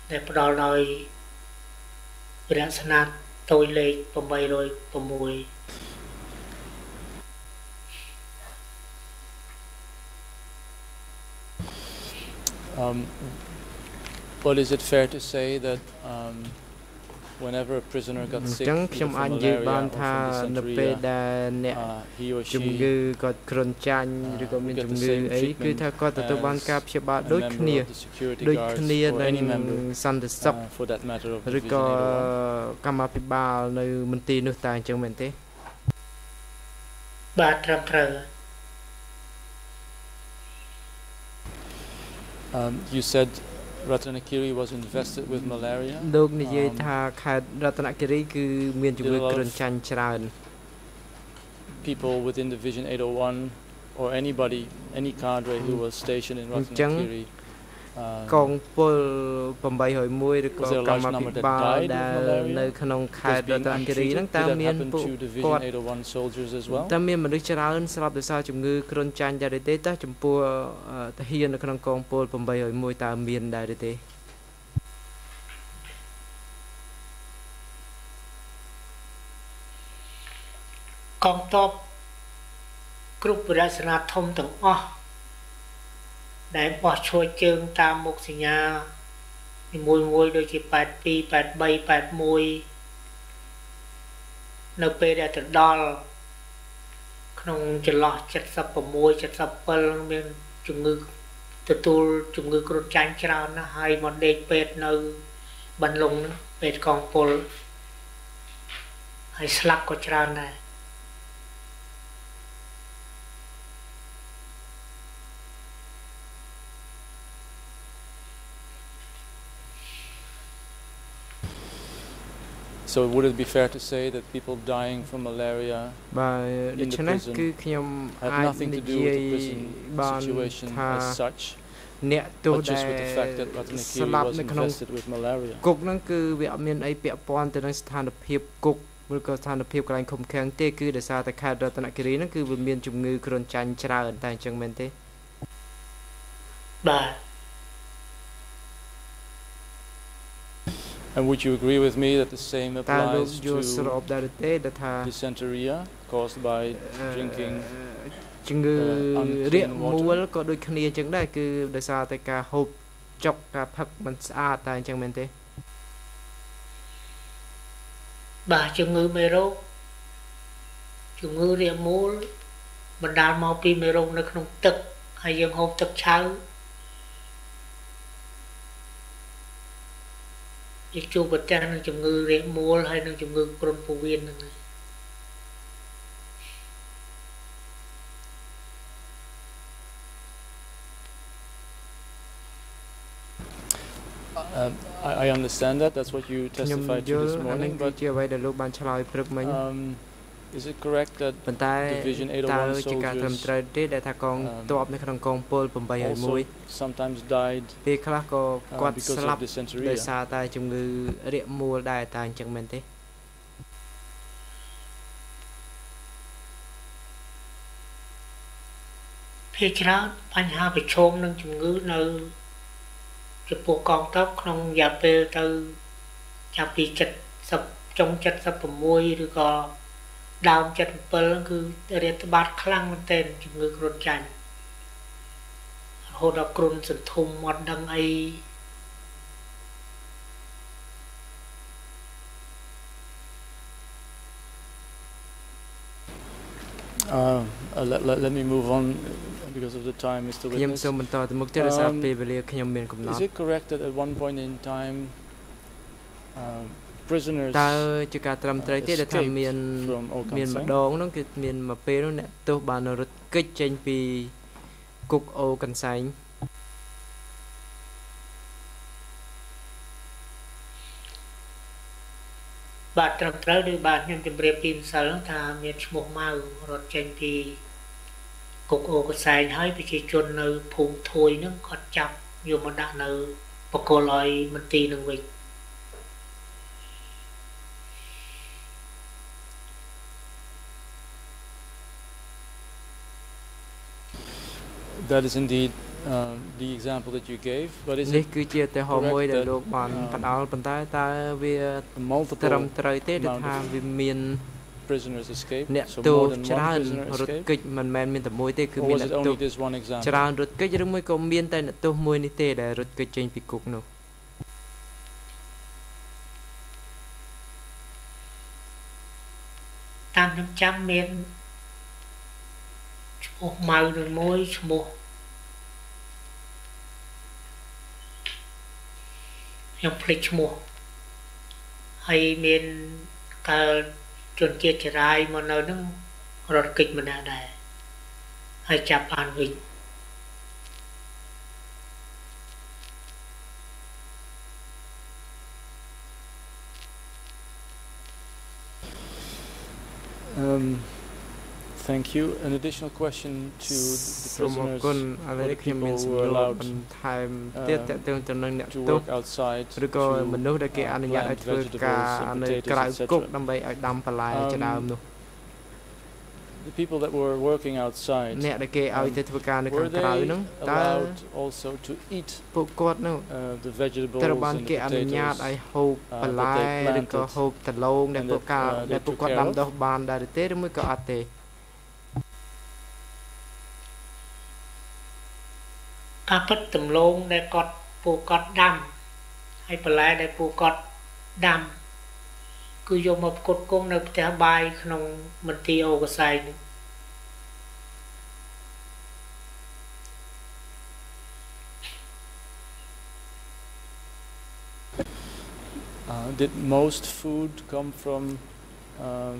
ដែលផ្ដល់ដោយវិរៈស្នាតតូចលេខ806 Um, but is it fair to say that um, whenever a prisoner got sick អញ្ចឹងខ្ញុំអាចនិយាយបានថានៅពេលដែលអ្នកជំងឺគាត់គ្រុនចាញ់ឬក៏មានជំងឺអីគឺថាគាត់ទទួលបានការព្យាបាលដូចគ្នាដូចគ្នានឹងសន្តិសុខឬក៏កម្មាភិបាលនៅមន្ទីរនោះតើអញ្ចឹងមែនទេបាទត្រឹមត្រូវ Um you said Ratanakiri was infested with malaria លោកនិយាយថាខេត្តរតនគិរីគឺមានជំងឺគ្រុនចាញ់ច្រើន people within division 801 or anybody any cadre who was stationed in Ratanakiri កងពល801ឬក៏កម្មាភិបាលដែលនៅក្នុងខេត្តរតនគិរីហ្នឹងតើមានពួកគាត់តើមានមនុស្សច្រើនស្លាប់ដោយសារជំងឺគ្រុនចាញ់ដែរទេតើចំពោះទាហាននៅក្នុងកងពល801តើមានដែរទេកងទ័ពគ្រប់វិរសនាធំទាំងអស់ ដែលបោះឈួចជើងតាមមុខសញ្ញានីមួយមួយដូចជា82 83 81នៅពេលដែលទៅដល់ក្នុងចន្លោះ76 77មានជំងឺទទួលជំងឺគ្រុនចាញ់ច្រើនណាស់ហើយមកដេកពេទ្យនៅបន្លុងពេទ្យកងពលហើយស្លាប់ក៏ច្រើនដែរ So would it be fair to say that people dying from malaria បាទដូច្នេះគឺខ្ញុំអាចនិយាយបានថា as such អ្នកទោះដែលស្លាប់នៅក្នុងគុកហ្នឹងគឺវាអត់មានអីពាក់ព័ន្ធទៅនឹងស្ថានភាពគុកឬក៏ស្ថានភាពកន្លែងឃុំឃាំងទេគឺដោយសារតែខេត្តរតនគិរីហ្នឹងគឺវាមានជំងឺគ្រុនចាញ់ច្រើនតែអញ្ចឹងមែនទេបាទ And would you agree with me that the same applies to dysentery caused by drinking ជំងឺរាកមូលក៏ដូចគ្នាអញ្ចឹងដែរគឺដោយសារតែការហូបចុកការផឹកមិនស្អាតតែអញ្ចឹងមែនទេបាទជំងឺមេរោគជំងឺរាកមូលបណ្ដាលមកពីមេរោគនៅក្នុងទឹកហើយយើងហូបទឹកឆៅ ជាជួបប្រទះនឹងជំងឺរាគមូលហើយនឹងជំងឺគ្រុនពោះវៀនហ្នឹងហើយ Um, I, I understand that. That's what you testified to this morning. But ជាអ្វីដែលលោកបានឆ្លើយព្រឹកមិញ um, Is it correct that ប៉ុន្តែតើជាការត្រឹមត្រូវទេដែលថាកងទ័ពនៅក្នុងកងពល801 sometimes died ពេលខ្លះក៏គាត់ស្លាប់ដោយសារតែជំងឺរាកមូលដែរតើអញ្ចឹងមែនទេភាគច្រើនបញ្ហាប្រឈមនឹងជំងឺនៅចំពោះកងទ័ពក្នុងរយៈពេលទៅចាប់ពី70ចុង76ឬក៏ ដើម77គឺរាតត្បាតខ្លាំងមែនទែនជំងឺគ្រុនចាញ់រហូតដល់គ្រុនសន្ធុំអត់ដឹងអី Uh, let, let, let me move on because of the time Mr. Witness ខ្ញុំសូមបន្តទៅមុខទៀតដោយសារពេលវេលាខ្ញុំមានកំណត់ Is it correct that at one point in time uh, prisoners តើជាការត្រឹមត្រូវទេដែលថាមានមានម្ដងហ្នឹងគឺមានមួយពេលនោះអ្នកទោសបានរត់គេចចេញពីគុកអូកន្សែងបាទត្រឹមត្រូវឬបាទខ្ញុំជម្រាបពីម្សិលថាមានឈ្មោះម៉ៅរត់ចេញពីគុកអូកន្សែងហើយប្រជាជននៅភូមិធួយហ្នឹងគាត់ចាប់យកមកដាក់នៅបកគលឲ្យមន្ទីរនឹងវិញ that is indeed uh, the example that you gave but is នេះគឺជាឧទាហរណ៍មួយដែលលោកបានផ្ដល់ប៉ុន្តែតើវាត្រឹមត្រូវទេដែលថាវាមាន prisoners escape អ្នកទោសច្រើនរត់គេចមិនមែនមានតែមួយទេគឺមានអ្នកទោសច្រើនរត់គេចឬមួយក៏មានតែអ្នកទោសមួយនេះទេដែលរត់គេចចេញពីគុកនោះតាមខ្ញុំចាំមានឈ្មោះ ខ្ញុំភ្លេចឈ្មោះហើយមានកើជនជាតិចរាយមកនៅនឹងរត់គេចម្នាក់ដែរហើយចាប់បានវិញអឺ thank you. An additional question to the prisoners គុណឥឡូវខ្ញុំមានសំណួរបន្ថែមទៀតតើតើទៅនឹងអ្នកទោសឬក៏មនុស្សដែលគេអនុញ្ញាតឲ្យធ្វើការនៅក្រៅគុកដើម្បីឲ្យដាំបន្លែជាដើមនោះ the people that were working outside អ្នកដែលគេឲ្យទៅធ្វើការនៅខាងក្រៅហ្នឹងតើ also to eat ពួកគាត់នោះ the vegetables ត្រូវបានគេអនុញ្ញាតឲ្យហូបបន្លែឬក៏ហូបដលងដែលពួកការដែលពួកគាត់ដាំដុះបានដែរទេឬមួយក៏អត់ទេ ការពិតដំឡូងដែលគាត់ពួកគាត់ដាំហើយបន្លែដែលពួកគាត់ដាំគឺយកមកផ្គត់ផ្គង់នៅផ្ទះបាយក្នុងមន្ទីរអូកសែងនេះ Uh, did most food come from um,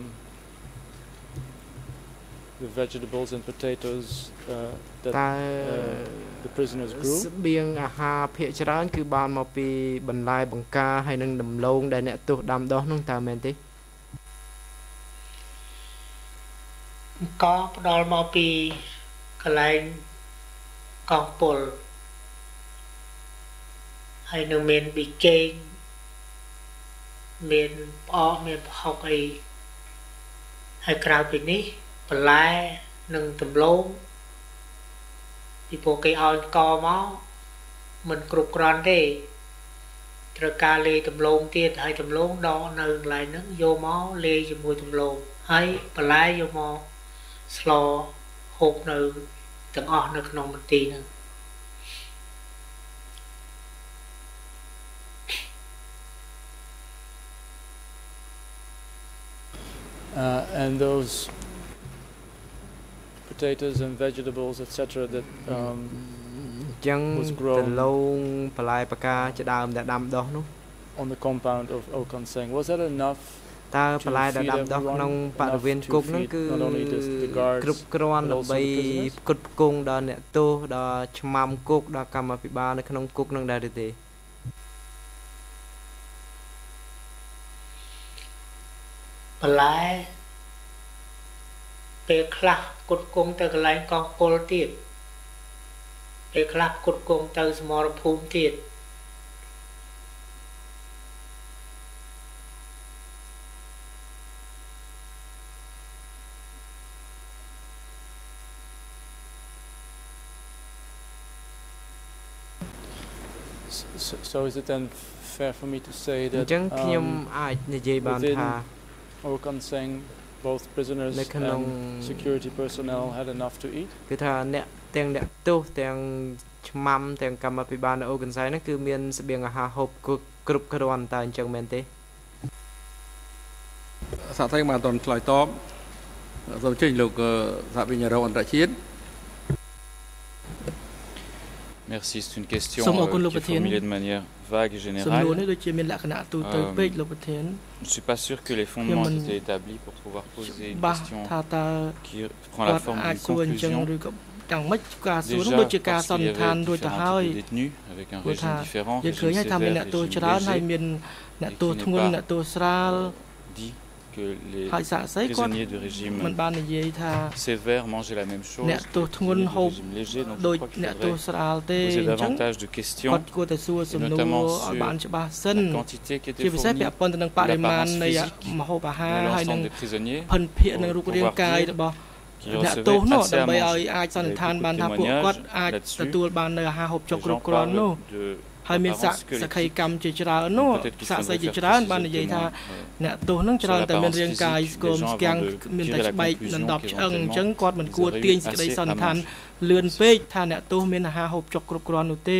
the vegetables and potatoes uh, that uh, the prisoners grew ស្បៀងអាហារភាគច្រើន គឺបានមកពីបន្លែបង្ការហើយនិងដំឡូងដែលអ្នកទោសដាំដុះនោះតើមែនទេក៏ផ្ដល់មកពីកន្លែងកងពលហើយនឹងមានប៊ីកេងមានផ្អកមានប្រហុកអីហើយក្រៅពីនេះបន្លែនិងដំឡូង ពីព្រោះគេឲ្យកមកមិនគ្រប់គ្រាន់ទេត្រូវការលេដំឡូងទៀតហើយដំឡូងដកនៅកន្លែងហ្នឹងយកមកលេជាមួយដំឡូងហើយបន្លែយកមកស្លហូបនៅទាំងអស់នៅក្នុងមន្ទីរហ្នឹង uh, and those potatoes and vegetables etc that um ចឹងដលងបន្លែបកាជាដើមដែលដាំដុះនោះ on the compound of Okan Seng was that enough តើបន្លែដែលដាំដុះក្នុងបរិវេណគុកនោះគឺគ្រប់គ្រាន់ដើម្បីផ្គត់ផ្គង់ដល់អ្នកទោសដល់ឆ្មាំគុកដល់កម្មាភិបាលនៅក្នុងគុកនឹងដែរឬទេបន្លែ ពេលខ្លះគុតគង់ទៅកន្លែងកងពលទៀតពេលខ្លះគុតគង់ទៅសមរភូមិទៀត so is it then fair for me to say that អញ្ចឹងខ្ញុំអាចនិយាយបានថា Okan Seng both prisoners and security personnel had enough to eat គឺថាអ្នកទាំងអ្នកទោសទាំងឆ្មាំទាំងកម្មាភិបាលនៅអូកន្សែហ្នឹងគឺមានស្បៀងអាហារហូបគ្រប់គ្រាន់តើអញ្ចឹងមែនទេសាក់ថៃបានអត់ឆ្លើយតបសូមចេញលោកសហវិញ្ញារោអន្តរជាតិ Merci, c'est une question euh, qui est formulée de manière vague et générale. Je ne suis pas sûr que les fondements étaient établis pour pouvoir poser une question qui prend la forme d'une conclusion. Déjà, parce qu'il y avait différents types de détenus avec un régime différent, régime sévère, régime léger, et qui n'est pas dit que les prisonniers de régime sévère mangeaient la même chose que les régime léger. Donc je crois qu'il faudrait poser davantage de questions, et notamment sur la quantité qui était fournie, l'apparence physique de l'ensemble des prisonniers pour pouvoir dire អ្នកទោសនោះដើម្បីឲ្យអាចសន្និដ្ឋានបានថាពួកគាត់អាចទទួលបាននៅអាហារហូបចុកគ្រប់គ្រាន់នោះ ហើយមានសសក្ខីកម្មជាច្រើននោះសាក់សីជាច្រើន បាននិយាយថាអ្នកទោសនឹងច្រើនតែមានរាងកាយស្គមស្គាំងមានតែស្បែកដណ្ដប់ឆ្អឹងអញ្ចឹងគាត់មិនគួរទាញសេចក្តីសន្និដ្ឋានលឿនពេកថាអ្នកទោសមានអាហារហូបចុកគ្រប់គ្រាន់នោះទេ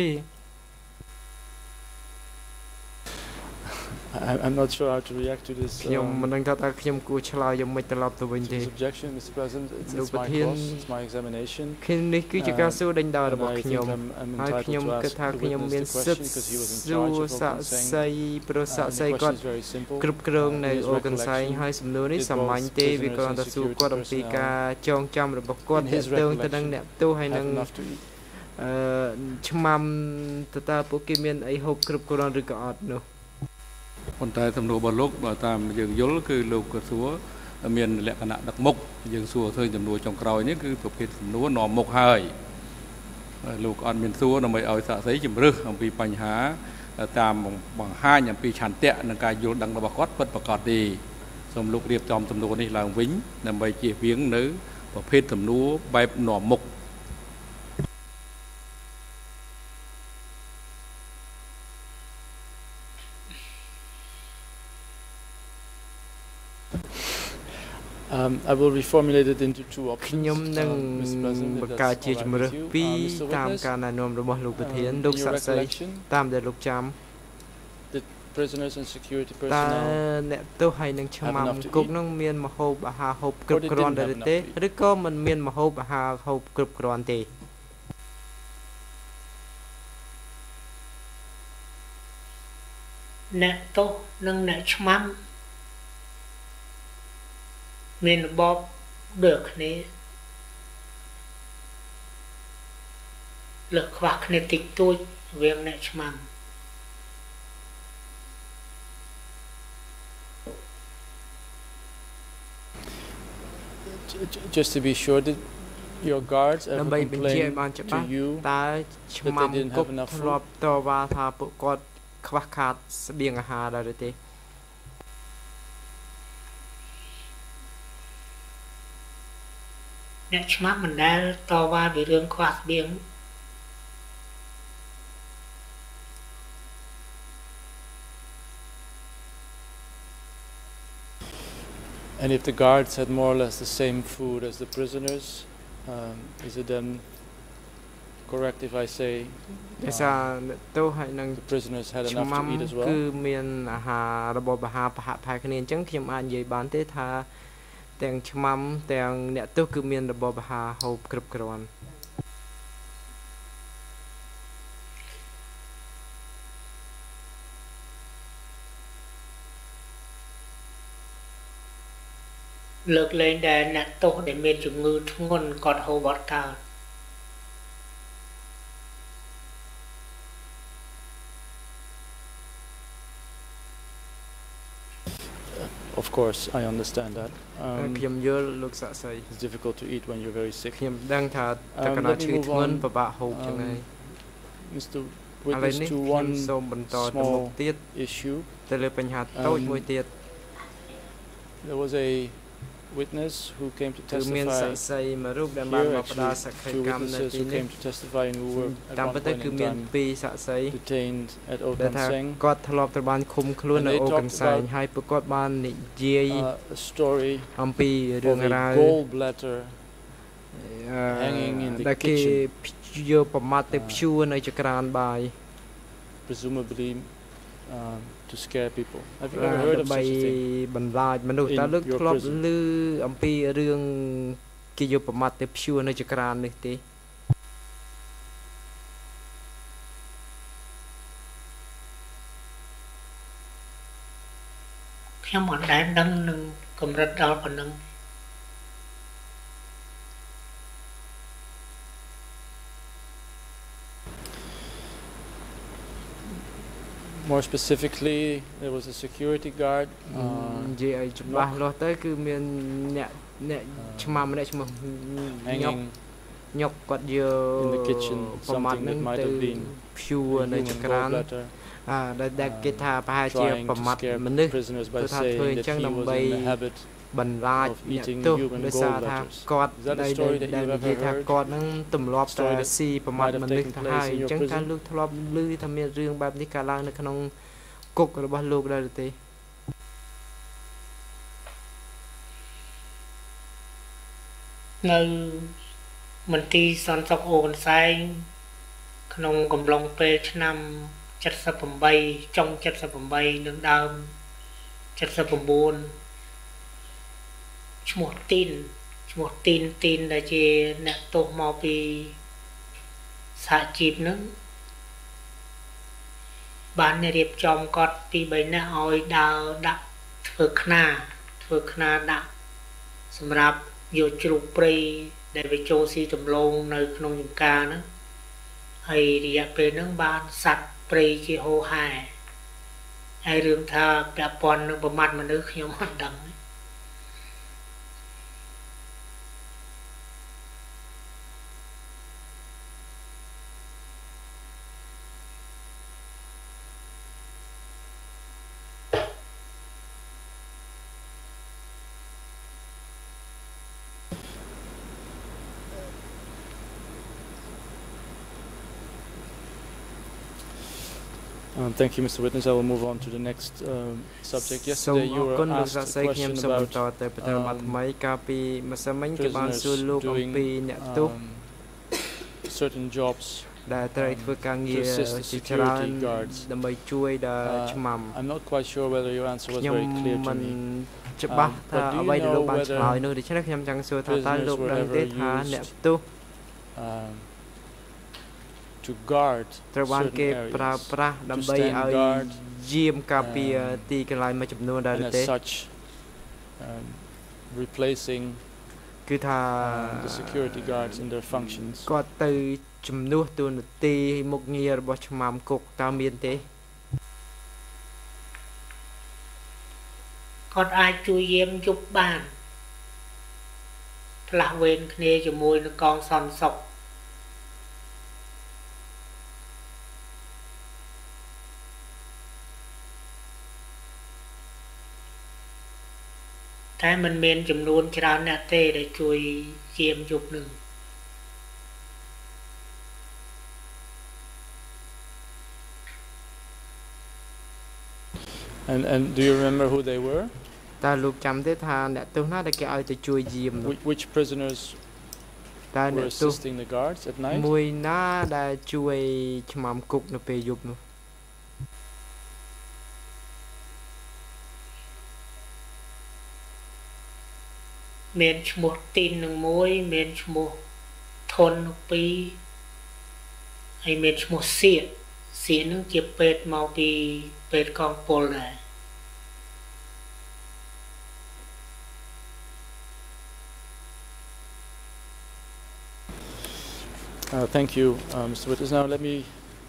I'm not sure how to react to this ខ្ញុំមិនដឹងថាតើខ្ញុំគួរឆ្លើយយ៉ាងម៉េចត្រឡប់ទៅវិញទេ objection Mr President it's, it's my course it's my examination គឺនេះគឺជាការសួរដេញដោលរបស់ខ្ញុំហើយខ្ញុំគិតថាខ្ញុំមានសិទ្ធិសួរសាក់សីព្រោះសាក់សីគាត់គ្រប់គ្រងនៅអូកន្សែងហើយសំណួរនេះសាមញ្ញទេវាគ្រាន់តែសួរគាត់អំពីការចងចាំរបស់គាត់ទាក់ទងទៅនឹងអ្នកទោសហើយនឹងអឺឆ្មាំតើតើពួកគេមានអីហូបគ្រប់គ្រាន់ឬក៏អត់នោះ ប៉ុន្តែសំណួររបស់លោកបើតាមយើងយល់គឺលោកក៏សួរមានលក្ខណៈដឹកមុខយើងសួរឃើញចំនួនចុងក្រោយនេះគឺប្រភេទសំណួរនាំមុខហើយលោកអត់មានសួរដើម្បីឲ្យសាក់សីជំរឹះអំពីបញ្ហា តាមបង្ហាញអំពីឆន្ទៈនិងការយល់ដឹងរបស់គាត់ពិតប្រាកដទេសូមលោករៀបចំសំណួរនេះឡើងវិញដើម្បីជៀសវាងនៅប្រភេទសំណួរបែបនាំមុខ I will reformulate it into two options ខ្ញុំនឹងបង្កើតជាជំរើសពីរតាមការណែនាំរបស់លោកប្រធានលោកសាក់សីតាមដែលលោកចាំ prisoners and security personnel តើអ្នកទោសហើយនឹងឆ្មាំគុកនឹងមានមហូបអាហារហូបគ្រប់គ្រាន់ដែរទេឬក៏មិនមានមហូបអាហារហូបគ្រប់គ្រាន់ទេអ្នកទោសនិងអ្នកឆ្មាំ មានរបបដូចគ្នាលើខ្វះគ្នាតិចតួចវាងអ្នកឆ្មាំ just to be sure that your guards ever ដើម្បីបញ្ជាឲ្យបានច្បាស់តើឆ្មាំគុកធ្លាប់តវ៉ាថាពួកគាត់ខ្វះខាតស្បៀងអាហារដែរឬទេ អ្នកឆ្មាំមិនដែលតវ៉ាពីរឿងខ្វះស្បៀង And if the guards had more or less the same food as the prisoners, um, is it then correct if I say ភាសាទោសហើយនឹង the prisoners had enough to eat as well គឺមានអាហាររបបអាហារប្រហាក់ប្រហែលគ្នាអញ្ចឹងខ្ញុំអាចនិយាយបានទេថា ទាំងឆ្មាំទាំងអ្នកទោសគឺមានរបបអាហារហូបគ្រប់គ្រាន់លើកលែងដែលអ្នកទោសដែលមានជំងឺធ្ងន់គាត់ហូបអត់កើត course I understand that ខ្ញុំយល់លោកសាក់សី It's difficult to eat when you're very sick ខ្ញុំដឹងថាតើកណាឈឺធ្ងន់ពិបាកហូបចឹងហើយ Mr. Witness to one សូមបន្តទៅមុខទៀត issue ទៅលើបញ្ហាតូចមួយទៀត There was a witness who came to testify មានសាក្សីមួយរូបដែលបានមកផ្ដល់សក្ខីកម្មនៅទីនេះ came to testify and who were តាមពិតទៅគឺមានពីរសាក្សី detained at Okanseng គាត់ធ្លាប់ត្រូវបានឃុំខ្លួននៅអូកាំសែងហើយពួកគាត់បាននិយាយ story អំពីរឿងរ៉ាវ gallbladder hanging in the ដែលគេយកប្រមាត់ទៅព្យួរនៅចក្រានបាយ presumably um, to scare people have you ever heard of such a thing បន្លាចមនុស្សតើលើកធ្លាប់ឮអំពីរឿងគេយកប្រមាត់ទៅព្យួរនៅចក្រាននេះទេខ្ញុំមិនដែលដឹងនឹងកម្រិតដល់ប៉ុណ្ណឹង more specifically there was a security guard និយាយឲ្យច្បាស់លាស់ទៅគឺមានអ្នកអ្នកឆ្មាំម្នាក់ឈ្មោះញុកញុកគាត់យក in the kitchen ប្រមាត់នឹងទៅព្យួរនៅចក្រានអាដែលគេថាប្រហែលជាប្រមាត់មនុស្សគឺថាធ្វើអញ្ចឹងដើម្បី បន្លាចអ្នកទោសដោយសារថាគាត់ដែលដែលនិយាយថាគាត់នឹងទម្លាប់តែស៊ីប្រមាត់មនុស្សទៅហើយអញ្ចឹងថាលោកធ្លាប់ឮថាមានរឿងបែបនេះកើតឡើងនៅក្នុងគុករបស់លោកដែរទេនៅមន្ទីរសន្តិសុខអូនសែងក្នុងកំឡុងពេលឆ្នាំ78ចុង78នឹងដើម79 ឈ្មោះទីនឈ្មោះទីនទីនដែលជាអ្នកទោសមកពីសហជីពនឹងបានរៀបចំគាត់ពី3នាក់ឲ្យដើរដាក់ធ្វើខ្នាធ្វើខ្នាដាក់សម្រាប់យកជ្រូកព្រៃដែលវាចូលស៊ីដំឡូងនៅក្នុងចំការហ្នឹងហើយរយៈពេលហ្នឹងបានសัตว์ព្រៃជាហូហែហើយរឿងថាពាក់ព័ន្ធនឹងប្រមាថមនុស្សខ្ញុំអត់ដឹង thank you, Mr. Witness. I will move on to the next um, subject. Yesterday, you were asked a question about um, prisoners doing um, certain jobs ដែលត្រូវធ្វើការងារជាច្រើនដើម្បីជួយដល់ឆ្មាំ I'm not quite sure whether your answer was very clear to me ច្បាស់ថាអ្វីដែលលោកបានឆ្លើយនោះដូច្នេះខ្ញុំចង់សួរថាតើលោកដឹងទេថាអ្នកផ្ទុះ to guard ត្រូវបានគេប្រើប្រាស់ដើម្បីឲ្យយាមការពារទីកន្លែងមួយចំនួនដែរទេ such replacing គឺថា the security guards in their functions គាត់ទៅជំនួសតួនាទីមុខងាររបស់ឆ្មាំគុកតើមានទេគាត់អាចជួយយាមយប់បានផ្លាស់វេនគ្នាជាមួយនឹងកងសន្តិសុខ តែมันមានចំនួនច្រើនអ្នកទេដែលជួយជាមយប់នឹង And and do you remember who they were? តើលោកចាំទេថាអ្នកទោសណាដែលគេឲ្យទៅជួយយាម Which prisoners តើអ្នកទោស assisting the guards at night មួយណាដែលជួយឆ្មាំគុកនៅពេលយប់នោះ មានឈ្មោះទីននឹងមួយមានឈ្មោះធននឹងពីរហើយមានឈ្មោះសៀកសៀកនឹងជាពេទ្យមកពីពេទ្យកងពលដែរ Uh, thank you, uh, Mr. Witness. Now let me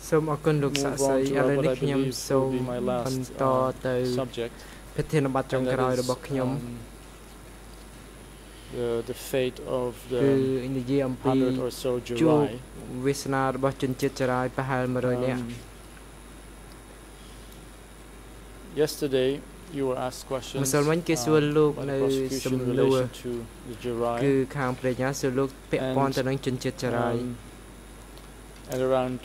សូមអរគុណលោកសាក់សីឥឡូវនេះខ្ញុំសូមបន្តទៅប្រធានបទចុងក្រោយរបស់ខ្ញុំ the the fate of the គឺនិយាយអំពីជួបវាសនារបស់ជនជាតិចរាយប្រហែល100នាក់ Yesterday you were asked questions ម្សិលមិញគេសួរលោកនៅសំណួរគឺខាងព្រះញ្ញាសួរលោកពាក់ព័ន្ធទៅនឹងជនជាតិចរាយ at around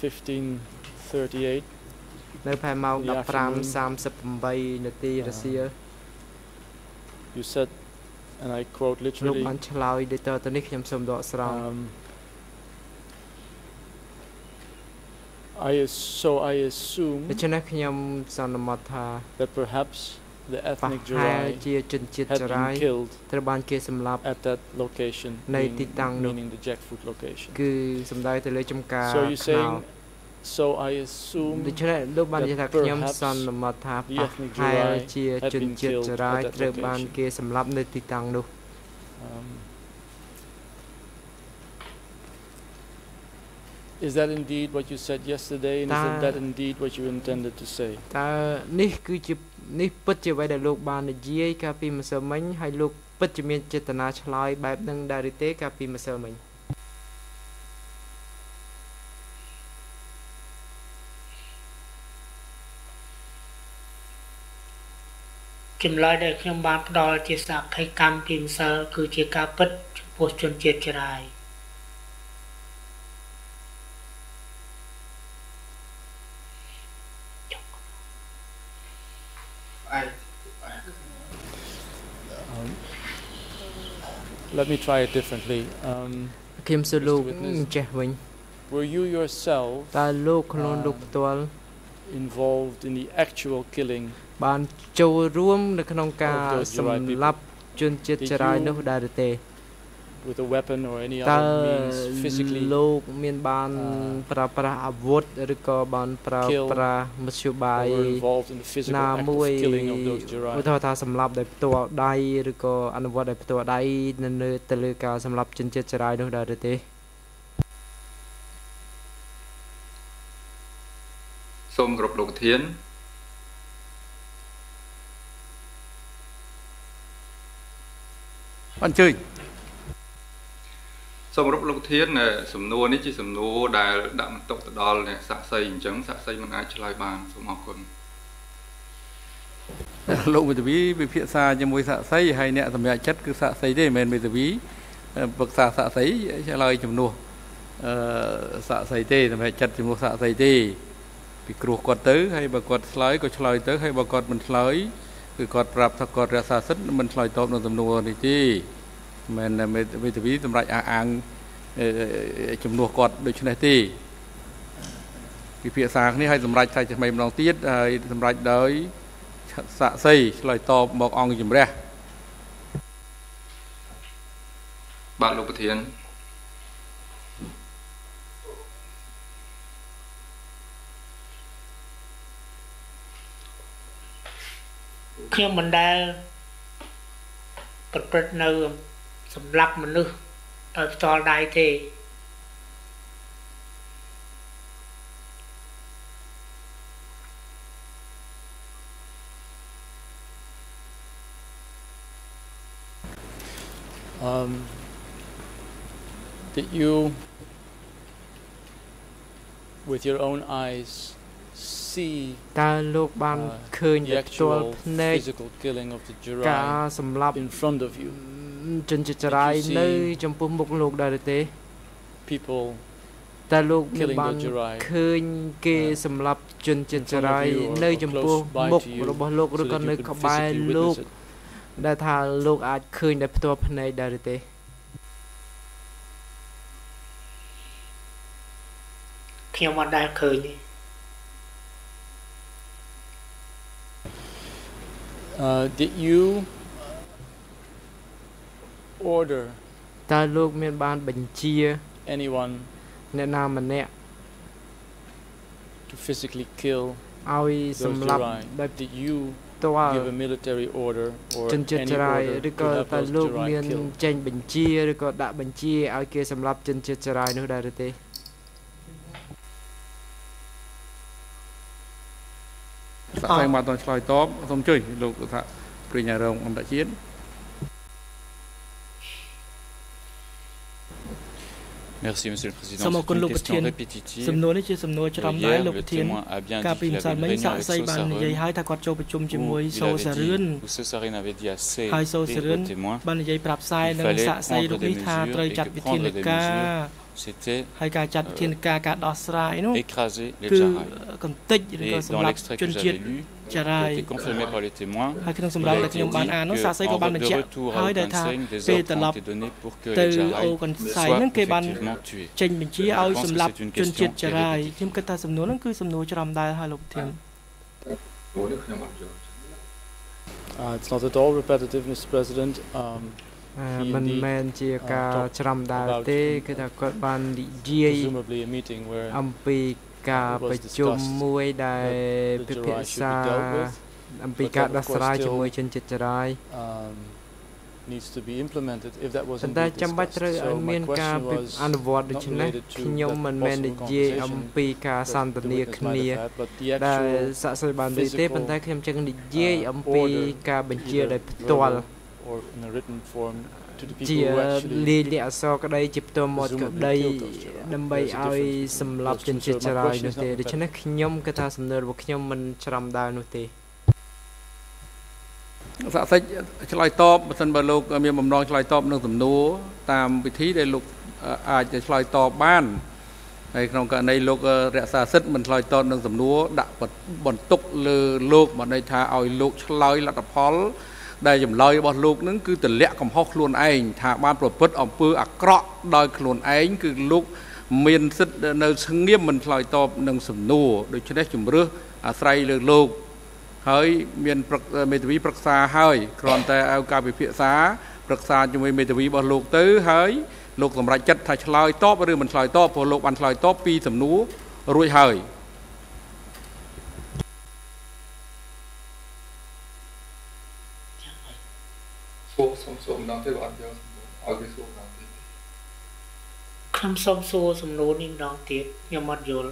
15:38នៅផែម៉ោង15:38នាទីរសៀល You said and I quote លោក literally បានឆ្លើយដូចតទៅនេះខ្ញុំសូមដកស្រង់ um, I as- so I assume ដូច្នេះខ្ញុំសន្មតថា that perhaps the ប្រ ethnic ហែល Jarai ជាជនជាតិ had ចរាយ been killed ត្រូវបានគេសម្លាប់ at that location នៃ meaning- ទីតាំងនោះ meaning the jackfruit location គឺសំដៅទៅលើចំការ so you ខ្នោ saying so I assume ដូច្នេះលោកបាននិយាយថា that ខ្ញុំ perhaps សន្មតថា the ប្រ ethnic ហែល Jarai ជា had ជន been ជាតិ killed ចរាយ at that ត្រូវបាន location. គេសម្លាប់នៅទីតាំងនោះ Um, is that indeed what you said yesterday and is Ta- that indeed what you intended to say តើនេះគឺជានេះពិតជាអ្វីដែលលោកបាននិយាយកាលពីម្សិលមិញហើយលោកពិតជាមានចេតនាឆ្លើយបែបហ្នឹងដែរឬទេកាលពីម្សិលមិញ ចម្លើយដែលខ្ញុំបានផ្ដល់ជាសក្ខីកម្មពីម្សិលគឺជាការពិតចំពោះជនជាតិចរាយ let me try it differently um, ខ្ញុំសួរលោក Mr. Witness ចេះវិញ were you yourself តើលោកខ្លួនលោកផ្ទាល់ involved in the actual killing បានចូលរួម នៅក្នុងការ Of those Jarai សម្លាប់ជនជាតិចរាយនោះដែរឬទេ with a weapon or any តើ other means physically លោកមានបានប្រើប្រាស់អាវុធឬក៏បានប្រើ Kill ប្រាស់មធ្យោបាយ or were involved in the physical ណា act មួយ of killing of those Jarai ឧទាហរណ៍ថាសម្លាប់ដោយផ្ទាល់ដៃឬក៏អនុវត្តដោយផ្ទាល់ដៃនៅលើទៅលើការសម្លាប់ជនជាតិចរាយនោះដែរឬទេ សូមគោរពលោកប្រធាន អញ្ជើញសូមគោរពលោកប្រធានអឺសំណួរនេះជាសំណួរដែលដាក់បន្ទុកទៅដល់អ្នកសាក់សីអញ្ចឹងសាក់សីមិនអាចឆ្លើយបានសូមអរគុណលោកមេធាវីពិភាក្សាជាមួយសាក់សីហើយអ្នកសម្រាប់ចិត្តគឺសាក់សីទេមិនមែនមេធាវីប្រឹក្សាសាក់សីឆ្លើយជំនួសអឺសាក់សីទេសម្រាប់ចិត្តជំនួសសាក់សីទេពីគ្រោះគាត់ទៅហើយបើគាត់ឆ្លើយក៏ឆ្លើយទៅហើយបើគាត់មិនឆ្លើយ គឺគាត់ប្រាប់ថាគាត់រក្សាសិទ្ធិមិនឆ្លើយតបនឹងសំណួរនេះទេមិនមេធាវីសម្រាប់អះអាងជំនួសគាត់ដូចនេះទេពិភាក្សាគ្នាហើយសម្រាប់ថាថ្មីម្ដងទៀតហើយសម្រាប់ដោយសាក់សីឆ្លើយតបមកអង្គជំរះបាទលោកប្រធាន ខ្ញុំមិនដែលប្រព្រឹត្តនៅសម្លាប់មនុស្សដោយផ្ទាល់ដៃទេ um, did you, with your own eyes, see តើលោកបានឃើញដោយផ្ទាល់ភ្នែកការសម្លាប់ in front of you ជនជាចរាយនៅចំពោះមុខលោកដែរទេ people តើលោកបានឃើញគេសម្លាប់ជនជាចរាយនៅចំពោះមុខរបស់លោកឬក៏នៅក្បែរលោកដែលថាលោកអាចឃើញដោយផ្ទាល់ភ្នែកដែរឬទេ ខ្ញុំអត់ដែលឃើញទេ Uh did you order តើលោកមានបានបញ្ជា anyone អ្នកណាម្នាក់ to physically kill ឲ្យសម្លាប់ដោយ did you តើ give a military order or ជនជាតិចរាយឬក៏តើលោកមានចេញបញ្ជាឬក៏ដាក់បញ្ជាឲ្យគេសម្លាប់ជនជាតិចរាយនោះដែរឬទេ សាក់សែងបានតឆ្លើយតបសូមជួយលោកថាប្រញ្ញារងអន្តរជាតិ Merci Monsieur le Président. C'est une question répétitive. សំណួរនេះជាសំណួរច្រំដែរលោកប្រធានកាលពីម្សិលមិញសាក់សីបាននិយាយឲ្យថាគាត់ចូលប្រជុំជាមួយសូសារឿនហើយសូសារឿនបាននិយាយប្រាប់ផ្សាយនឹងសាក់សីរូបនេះថាត្រូវចាត់វិធានការ ហើយការចាត់វិធានការការដោះស្រាយនោះគឺកំតិចឬក៏សម្រាប់ជនជាតិចារាយ confirmé par les témoins ហើយក្នុងសម្រាប់ដែលខ្ញុំបានអាននោះសាស័យក៏បានបញ្ជាក់ហើយដែលថាពេលត្រឡប់ទៅអូកុនសៃហ្នឹងគេបានចេញបញ្ជាឲ្យសម្រាប់ជនជាតិចារាយខ្ញុំគិតថាសំណួរហ្នឹងគឺសំណួរច្រំដែរហើយលោកប្រធាន Uh, it's not at all repetitive, Mr. President. Um, មិនមែនជាការច្រំដាល់ទេគឺថាគាត់បាននិយាយអំពីការប្រជុំមួយដែលពិភាក្សាអំពីការដោះស្រាយជាមួយជនជាតិចរាយ needs to be implemented if that was តែចាំបាច់ត្រូវឲ្យមានការអនុវត្តដូច្នេះខ្ញុំមិនមែននិយាយអំពីការសន្ទនាគ្នាដែលសាក់សួយបាននិយាយទេប៉ុន្តែខ្ញុំចឹងនិយាយអំពីការបញ្ជាដោយផ្ទាល់ or in a written form ជាលាយលក្ខអក្សរក្តីជាផ្ទាល់មាត់ក្តីដើម្បីឲ្យសម្លាប់ជនជាតិចរាយនោះទេដូច្នេះខ្ញុំគិតថាសំណួររបស់ខ្ញុំមិនច្រំដាល់នោះទេសាក់សិចឆ្លើយតបបើសិនបើលោកមានបំណងឆ្លើយតបនឹងសំណួរតាមវិធីដែលលោកអាចឆ្លើយតបបានហើយក្នុងករណីលោករក្សាសិទ្ធិមិនឆ្លើយតបនឹងសំណួរដាក់បន្ទុកលើលោកបានន័យថាឲ្យលោកឆ្លើយលទ្ធផល ដែលចម្លើយរបស់លោកនឹងគឺទម្លាក់កំហុសខ្លួនឯងថាបានប្រព្រឹត្តអំពើអាក្រក់ដោយខ្លួនឯងគឺលោកមានសិទ្ធិនៅស្ងៀមមិនឆ្លើយតបនឹងសំណួរដូច្នេះជំរឿសអាស្រ័យលើលោកហើយមានមេធាវីប្រឹក្សាហើយគ្រាន់តែឲ្យការពិភាក្សាប្រឹក្សាជាមួយមេធាវីរបស់លោកទៅហើយលោកសម្រេចចិត្តថាឆ្លើយតបឬមិនឆ្លើយតបព្រោះលោកបានឆ្លើយតបពីសំណួររួចហើយ សួរសុំសួរម្ដងទៀតអត់យកឲ្យគេសួរម្ដងទៀតខ្ញុំសុំសួរសំណួរនេះម្ដងទៀតខ្ញុំអត់យល់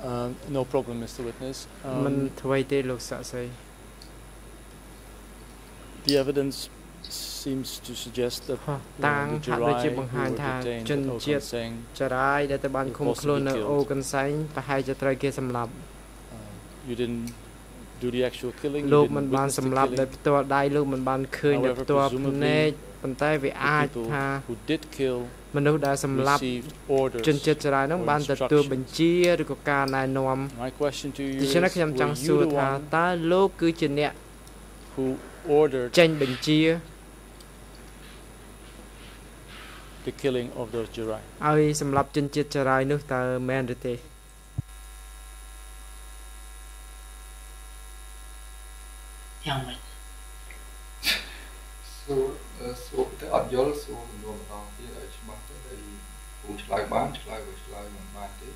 Uh, no problem, Mr. Witness. មិន Um, អ្វីទេលោកសាក់សី the evidence seems to suggest that តាងហាក់ដូចជាបង្ហាញថាជនជាតិចរាយដែលទៅបានឃុំខ្លួននៅអូកន្សែងប្រហែលជាត្រូវគេសម្លាប់ you didn't do the actual killing លោកមិនបានសម្លាប់ដោយផ្ទាល់ដៃលោកមិនបានឃើញដោយផ្ទាល់ភ្នែកប៉ុន្តែវាអាចថា who did kill មនុស្សដែលសម្លាប់ជនជាតិចរាយនោះបានទទួលបញ្ជាឬក៏ការណែនាំដូច្នេះខ្ញុំចង់សួរថាតើលោកគឺជាអ្នក who ordered ចេញបញ្ជា the killing of those Jarai ឲ្យសម្លាប់ជនជាតិចរាយនោះតើមែនឬទេយ៉ាងម៉េចសួរសួរតែអត់យល់សួរចំនួនម្ដងទៀតឲ្យច្បាស់ទៅឲ្យពូឆ្លើយបានឆ្លើយវាឆ្លើយមិនបានទេ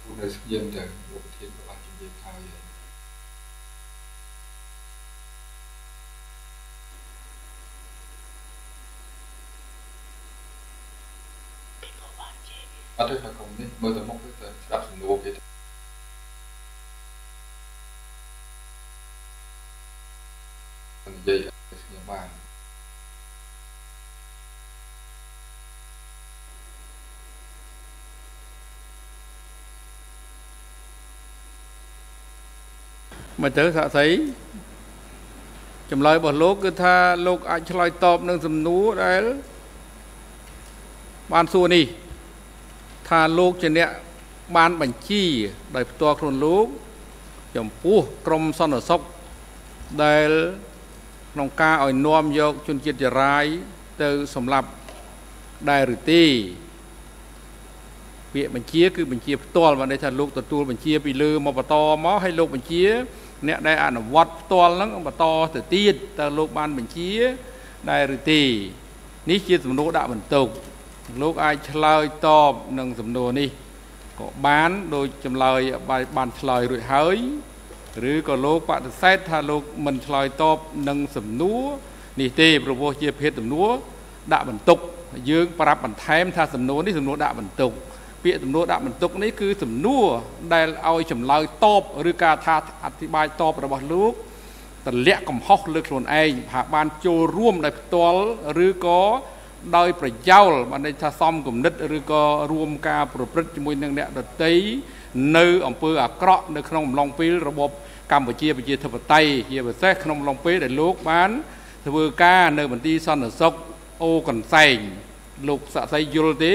ពូនៅស្គៀមទៅលោកប្រធានក៏បានជំរាបហើយអ ត់ទេថាកុំនេះមើលទៅមុខទៅស្ដាប់សំណួរគេនិយាយឲ្យខ្ញុំបានមកទៅសាក់សីចម្លើយរបស់លោកគឺថាលោកអាចឆ្លើយតបនឹងសំណួរដែលបានសួរនេះ ថាលោកជាអ្នកបានបញ្ជាដោយផ្ទាល់ខ្លួនលោក ចំពោះក្រមសន្តិសុខដែលក្នុងការឲ្យនាំយកជនជាតិចរាយទៅសម្លាប់ដែរឬទេពាក្យបញ្ជាគឺបញ្ជាផ្ទាល់បានន័យថាលោកទទួលបញ្ជាពីលើមកបន្តមកឲ្យលោកបញ្ជា អ្នកដែលអនុវត្តផ្ទាល់ហ្នឹងបន្តទៅទៀតតើលោកបានបញ្ជាដែរឬទេនេះជាសំណួរដាក់បន្ទុក លោកអាចឆ្លើយតបនឹងសំណួរនេះក៏បានដោយចម្លើយបានឆ្លើយរួចហើយឬក៏លោកបដិសេធថាលោកមិនឆ្លើយតបនឹងសំណួរនេះទេព្រោះជាភេទសំណួរដាក់បន្ទុកយើងប្រាប់បន្ថែមថាសំណួរនេះសំណួរដាក់បន្ទុកពាក្យសំណួរដាក់បន្ទុកនេះគឺសំណួរដែលឲ្យចម្លើយតបឬការថាអធិប្បាយតបរបស់លោកតលាក់កំហុសលើខ្លួនឯងថាបានចូលរួមដោយផ្ទាល់ឬក៏ ដោយប្រយោលបានន័យថាសំគំនិតឬក៏រួមការប្រព្រឹត្តជាមួយនឹងអ្នកដតីនៅអង្គើអាក្រក់នៅក្នុងអំឡុងពេលរបបកម្ពុជាប្រជាធិបតេយ្យជាពិសេសក្នុងអំឡុងពេលដែលលោកបានធ្វើការនៅមន្ទីរសន្តិសុខអូកន្សែងលោកស័ក្តិសិទ្ធិយល់ទេ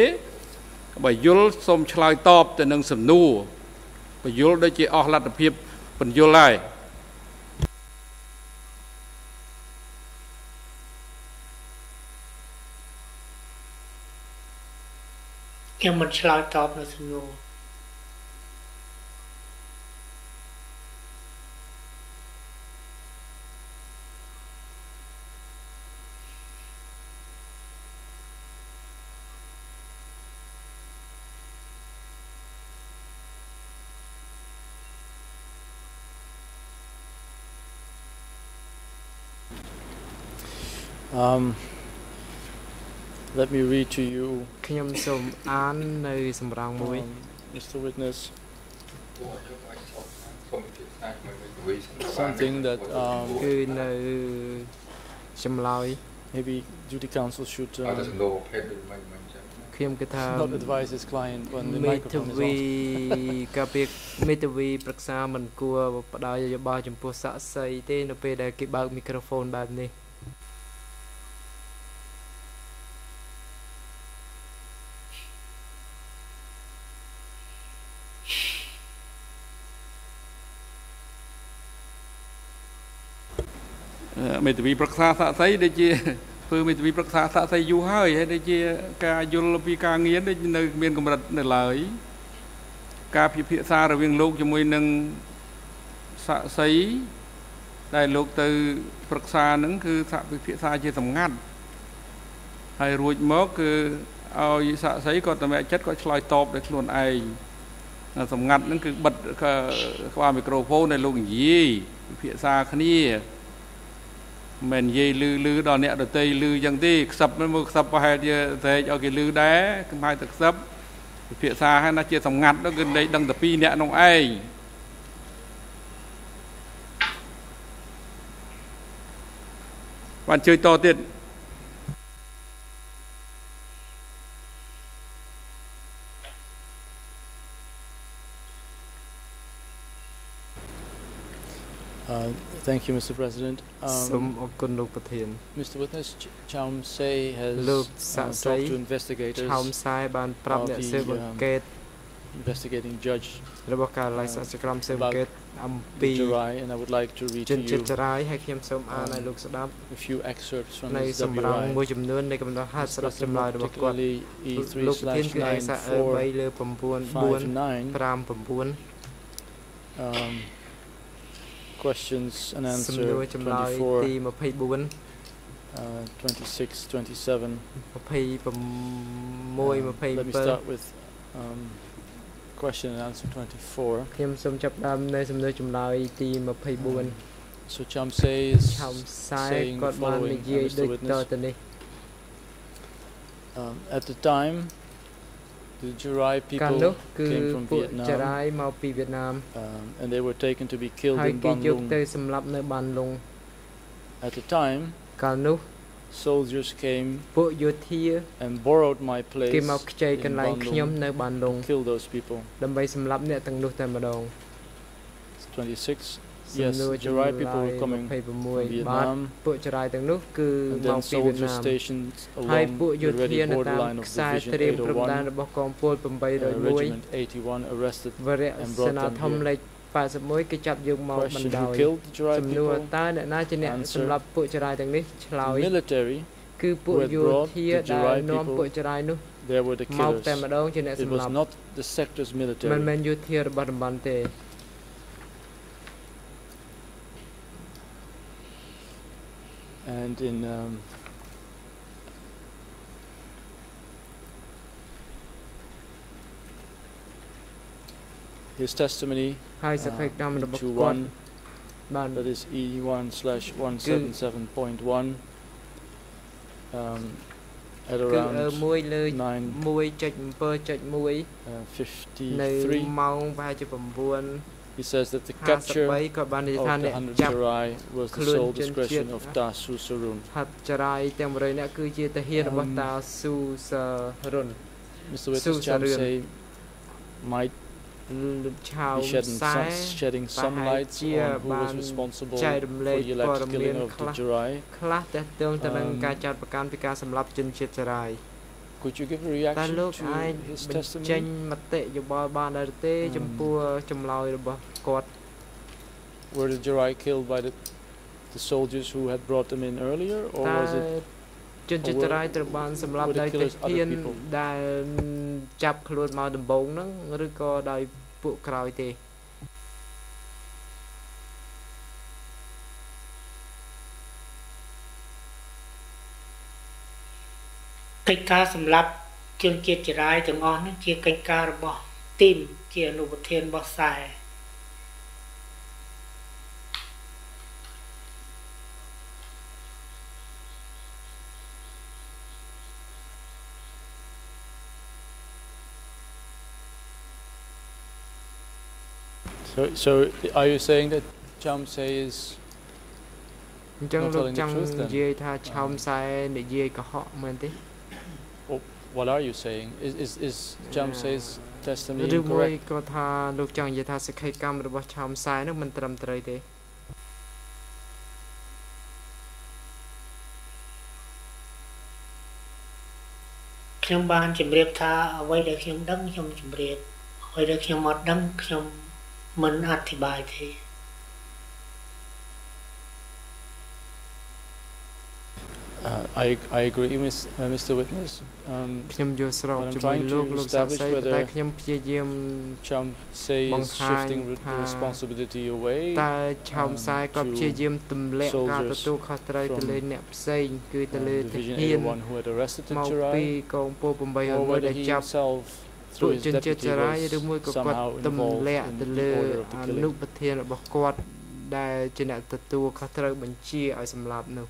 បើយល់សូមឆ្លើយតបទៅនឹងសំណួរបើយល់ដូចជាអស់លទ្ធភាពបញ្យល់ហើយ ខ្ញុំមិនឆ្លើយតបនៅសំណួរ Um, let me read to you ខ្ញុំសូមអាននៅសម្រងមួយ Mr Witness something that um គឺនៅចម្លើយ maybe duty council should um, ខ្ញុំគិតថា not advise his client when the មេ microphone ធា is វី off កាពីមេធាវីប្រឹក្សាមិនគួរផ្ដល់យោបល់ចំពោះសាក់សីទេនៅពេលដែលគេបើកមីក្រូហ្វូនបែបនេះ មេធាវីប្រឹក្សាសាក់សីដូចជាធ្វើមេធាវីប្រឹក្សាសាក់សីយូរហើយហើយដូចជាការយល់ពីការងារដូចនៅមានកម្រិតនៅឡើយការពិភាក្សារវាងលោកជាមួយនឹងសាក់សីដែលលោកទៅប្រឹក្សានឹងគឺសាក់ពិភាក្សាជាសម្ងាត់ហើយរួចមកគឺឲ្យសាក់សីក៏តម្រាក់ចិត្តក៏ឆ្លើយតបដោយខ្លួនឯងសម្ងាត់ហ្នឹងគឺបិទក្បាលមីក្រូហ្វូនដែលលោកនិយាយពិភាក្សាគ្នា មិននិយាយលឺលឺដល់អ្នកដតីលឺយ៉ាងទេខ្សឹបមើលខ្សឹបប្រហែលជាស្រែកឲ្យគេលឺដែរកំហៅតែខ្សឹបពិភាក្សាហើយណាជាសម្ងាត់ទៅគឺនិយាយដឹងតែពីរអ្នកនោះឯងបបានជួយតទៀត thank you, Mr. President. សូមអរគុណលោកប្រធាន Mr. Witness Chaum Say has លោកសាក់សី to investigators ឆោមសាយបានប្រាប់អ្នកស៊ើបអង្កេត investigating judge របស់ការឡៃសាសក្រមស៊ើបអង្កេតអំពី Jurai and I would like to read to ចិន you ចិត្តចរាយហើយខ្ញុំសូមអានឲ្យលោកស្ដាប់ a few excerpts from នៃ his សម្រង WI មួយចំនួននៃកំណត់ហេតុស្ដាប់ចម្លើយរបស់គាត់ particularly លោកប្រធានគឺឯកសារ E3/94 3លើ9 4 5 9 um, questions and សំណួរ answer ចម្លើយទី 24 24 uh, 26 27 26 Uh, let me 27 start with um, question and answer 24. ខ្ញុំសូមចាប់ផ្ដើមនៅសំណួរចម្លើយទី24 So Cham says, ឆោមសាយ saying គាត់ the បាន following, និយាយ uh, ដូច Mr. ត Witness. ទៅនេះ Um, at the time, the Jurai កាល people នោះគឺ came from ពួកច Vietnam រាយមកពីវៀតណាម um, and they were taken to be killed ហើយ in គេយក Ban ទៅ Lung. សម្លាប់នៅបានលុង At the time, កាលនោះ soldiers came ពួកយោធា and borrowed my place គេមកខ្ចីកន្លែង in ខ្ញុំ Ban នៅបានលុង Lung, kill those people. ដើម្បីសម្លាប់អ្នកទាំងនោះតែម្ដង 26. សំ Yes, ណួរ the ចម្លើ Jurai យ people were coming 26 from បាទ Vietnam ពួកចរាយទាំងនោះគឺ and មក then ពីវៀត soldiers ណាម stationed ហើយ along ពួកយោ the ធា ready នៅតាម borderline of ខ្សែ Division ត្រៀមព្រំដែន801របស់កងពល uh, 801 Regiment 81 arrested វរៈ and សេ brought នា them ធំ here. លេខ81គេចាប់យកមកបណ្ Question ដោ Who យ killed the Jurai សំណួរ people? តើអ្នកណាជាអ្នក Answer. សម្លាប់ពួកចរាយទាំងនេះឆ្លើយ The military, គឺពួក who had យោ brought ធា the ដែល Jurai នាំ people ពួកចរាយនោះ they were the មកតែ killers. ម្ដងជាអ្នក It សម្លា was ប់ not the sector's មិន military. មែនយោធារបស់តំបន់ទេ And in um, his testimony ហើយស uh, ក្ខីកម្មរបស់គាត់ E21 បាន that is E1 slash 177.1 um, at គឺអឺ around មួយលើ9 1.7.1 uh, នៅ53ម៉ោងប្រហែលជា9 He says that the capture of the Hanujarai was the sole discretion of Ta Susarun. Mr. Witticham say might be shedding, some, shedding some light on who was responsible for the alleged killing of the Jarai. Um, ត់ប្រកាន់ពីការសម្លាប់ជនជាតិចរាយ Could you give a តែ reaction លោក to អាច his បញ្ចេញ testimony? មតិយោបល់បានដែរទេ Um, ចំពោះចម្លើយរបស់គាត់ Were the Jurai killed by the, the soldiers who had brought them in earlier, or តើ was it ជនជាតិចរាយត្រូវបានសម្លាប់ were the ដោយទា killers other ហាន people? ដែលចាប់ខ្លួនមកដំបូងហ្នឹងឬក៏ដោយពួកក្រោយទេ កិច្ចការសម្រាប់ជនជាតិចរាយទាំងអស់ហ្នឹងជាកិច្ចការរបស់ទីមជាអនុប្រធានរបស់ខ្សែ So, so are you saying that Cham say is អញ្ចឹង Not លោក telling the ចង់ truth then. និយាយថាឆោមខ្សែនិយាយកុហកមែនទេ what are you saying? Is is, is Cham Yeah. say's testimony ឬមួយ incorrect? ក៏ថាលោកចង់និយាយថាសក្ខីកម្មរបស់ឆោមខ្សែហ្នឹងមិនត្រឹមត្រូវទេខ្ញុំបានជម្រាបថាអ្វីដែលខ្ញុំដឹងខ្ញុំជម្រាបអ្វីដែលខ្ញុំអត់ដឹងខ្ញុំមិនអធិប្បាយទេ Uh, I I agree, Miss, uh, Mr. Witness. Um, ខ្ញុំយល់ស្រប But I'm ជាមួយ trying លោក to លោកសាស្ establish ត្រីប៉ុន្តែ whether ខ្ញុំព្យាយាម Cham say is បង្ហាញ shifting re- ថា the responsibility away តើឆោមខ្សែគាត់ to ព្យាយាមទម្លាក់ការ soldiers ទទួលខុសត្រូវទៅ from លើអ្នកផ្សេងគឺទៅ uh, លើទា Division ហាន81 who had arrested the មកពី Jurai, កងពល or 801 whether ដែល he ចាប់ himself ពួក through his ជនជាតិ deputy ចរាយ was ឬមួយក៏គាត់ somehow ទម្ involved លាក់ in ទៅ the លើ order of the អ killing. នុប្រធានរបស់គាត់ដែលជាអ្នកទទួលខុសត្រូវបញ្ជាឲ្យសម្លាប់នោះ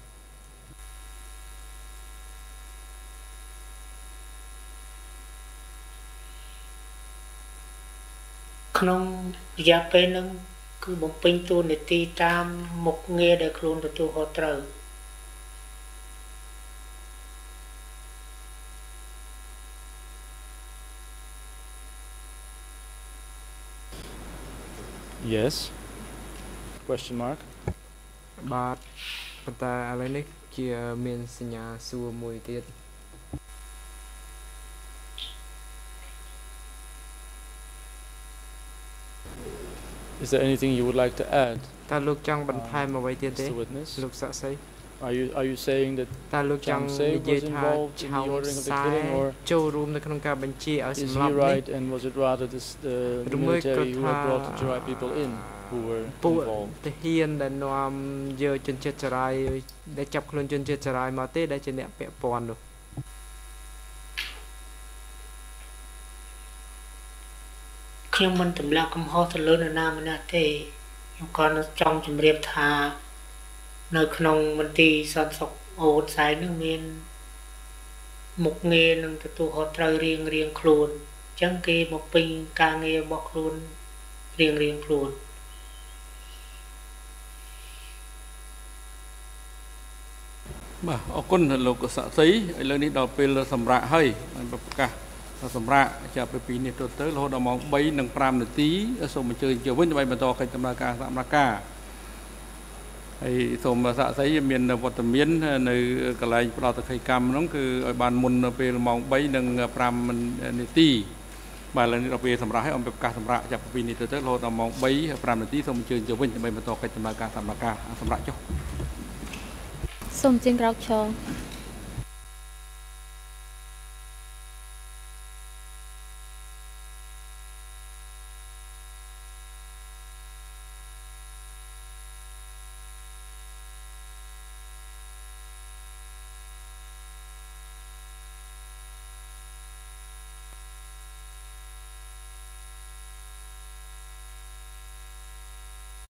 ក្នុងរយៈពេលនឹងគឺបំពេញតួនាទីតាមមុខងារដែលខ្លួនទទួលខុសត្រូវយេស question mark បាទប៉ុន្តែឥឡូវនេះជាមានសញ្ញាសួរមួយទៀត Is there anything you would like to add តើលោកចង់បន្ថែមអ្វីទៀតទេលោកសាក់សី Are you are you saying that តើលោកចង់និយាយថាឆៅខ្សែចូលរួមនៅក្នុងការបញ្ជាឲ្យសម្លាប់នេះ right and was it rather this the military who brought the right people in who were ពួកទាហានដែលនាំយកជនជាតិចរាយដែលចាប់ខ្លួនជនជាតិចរាយមកទេដែលជាអ្នកពាក់ព័ន្ធនោះ ខ្ញុំមិនទម្លាក់កំហុសទៅលើនរណាម្នាក់ទេខ្ញុំក៏ចង់ជម្រាបថា នៅក្នុងមន្ទីរសន្តិសុខអូនសែននឹងមានមុខងារនឹងទទួលខុសត្រូវរៀងរៀងខ្លួនអញ្ចឹងគេមកពេញការងាររបស់ខ្លួនរៀងរៀងខ្លួនបាទអរគុណលោកស័ក្តិសិទ្ធឥឡូវនេះដល់ពេលសម្រាប់ហើយប្រកាស សម្រាប់ចាប់ពី2នេះទៅទៅរហូតដល់ម៉ោង3:05នាទីសូមអញ្ជើញជាវិញដើម្បីបន្តកិច្ចដំណើរការសម្រាប់ការហើយសូមសាកសីមានវត្តមាននៅកន្លែងផ្ដល់តក្កកម្មហ្នឹងគឺឲ្យបានមុននៅពេលម៉ោង3:05នាទីបាទឥឡូវនេះដល់ពេលសម្រាប់ឲ្យអំពីប្រកាសសម្រាប់ចាប់ពីនេះទៅទៅរហូតដល់ម៉ោង3:05នាទីសូមអញ្ជើញជាវិញដើម្បីបន្តកិច្ចដំណើរការសម្រាប់ការសម្រាប់ចុះសូមជើងក្រោកឈរ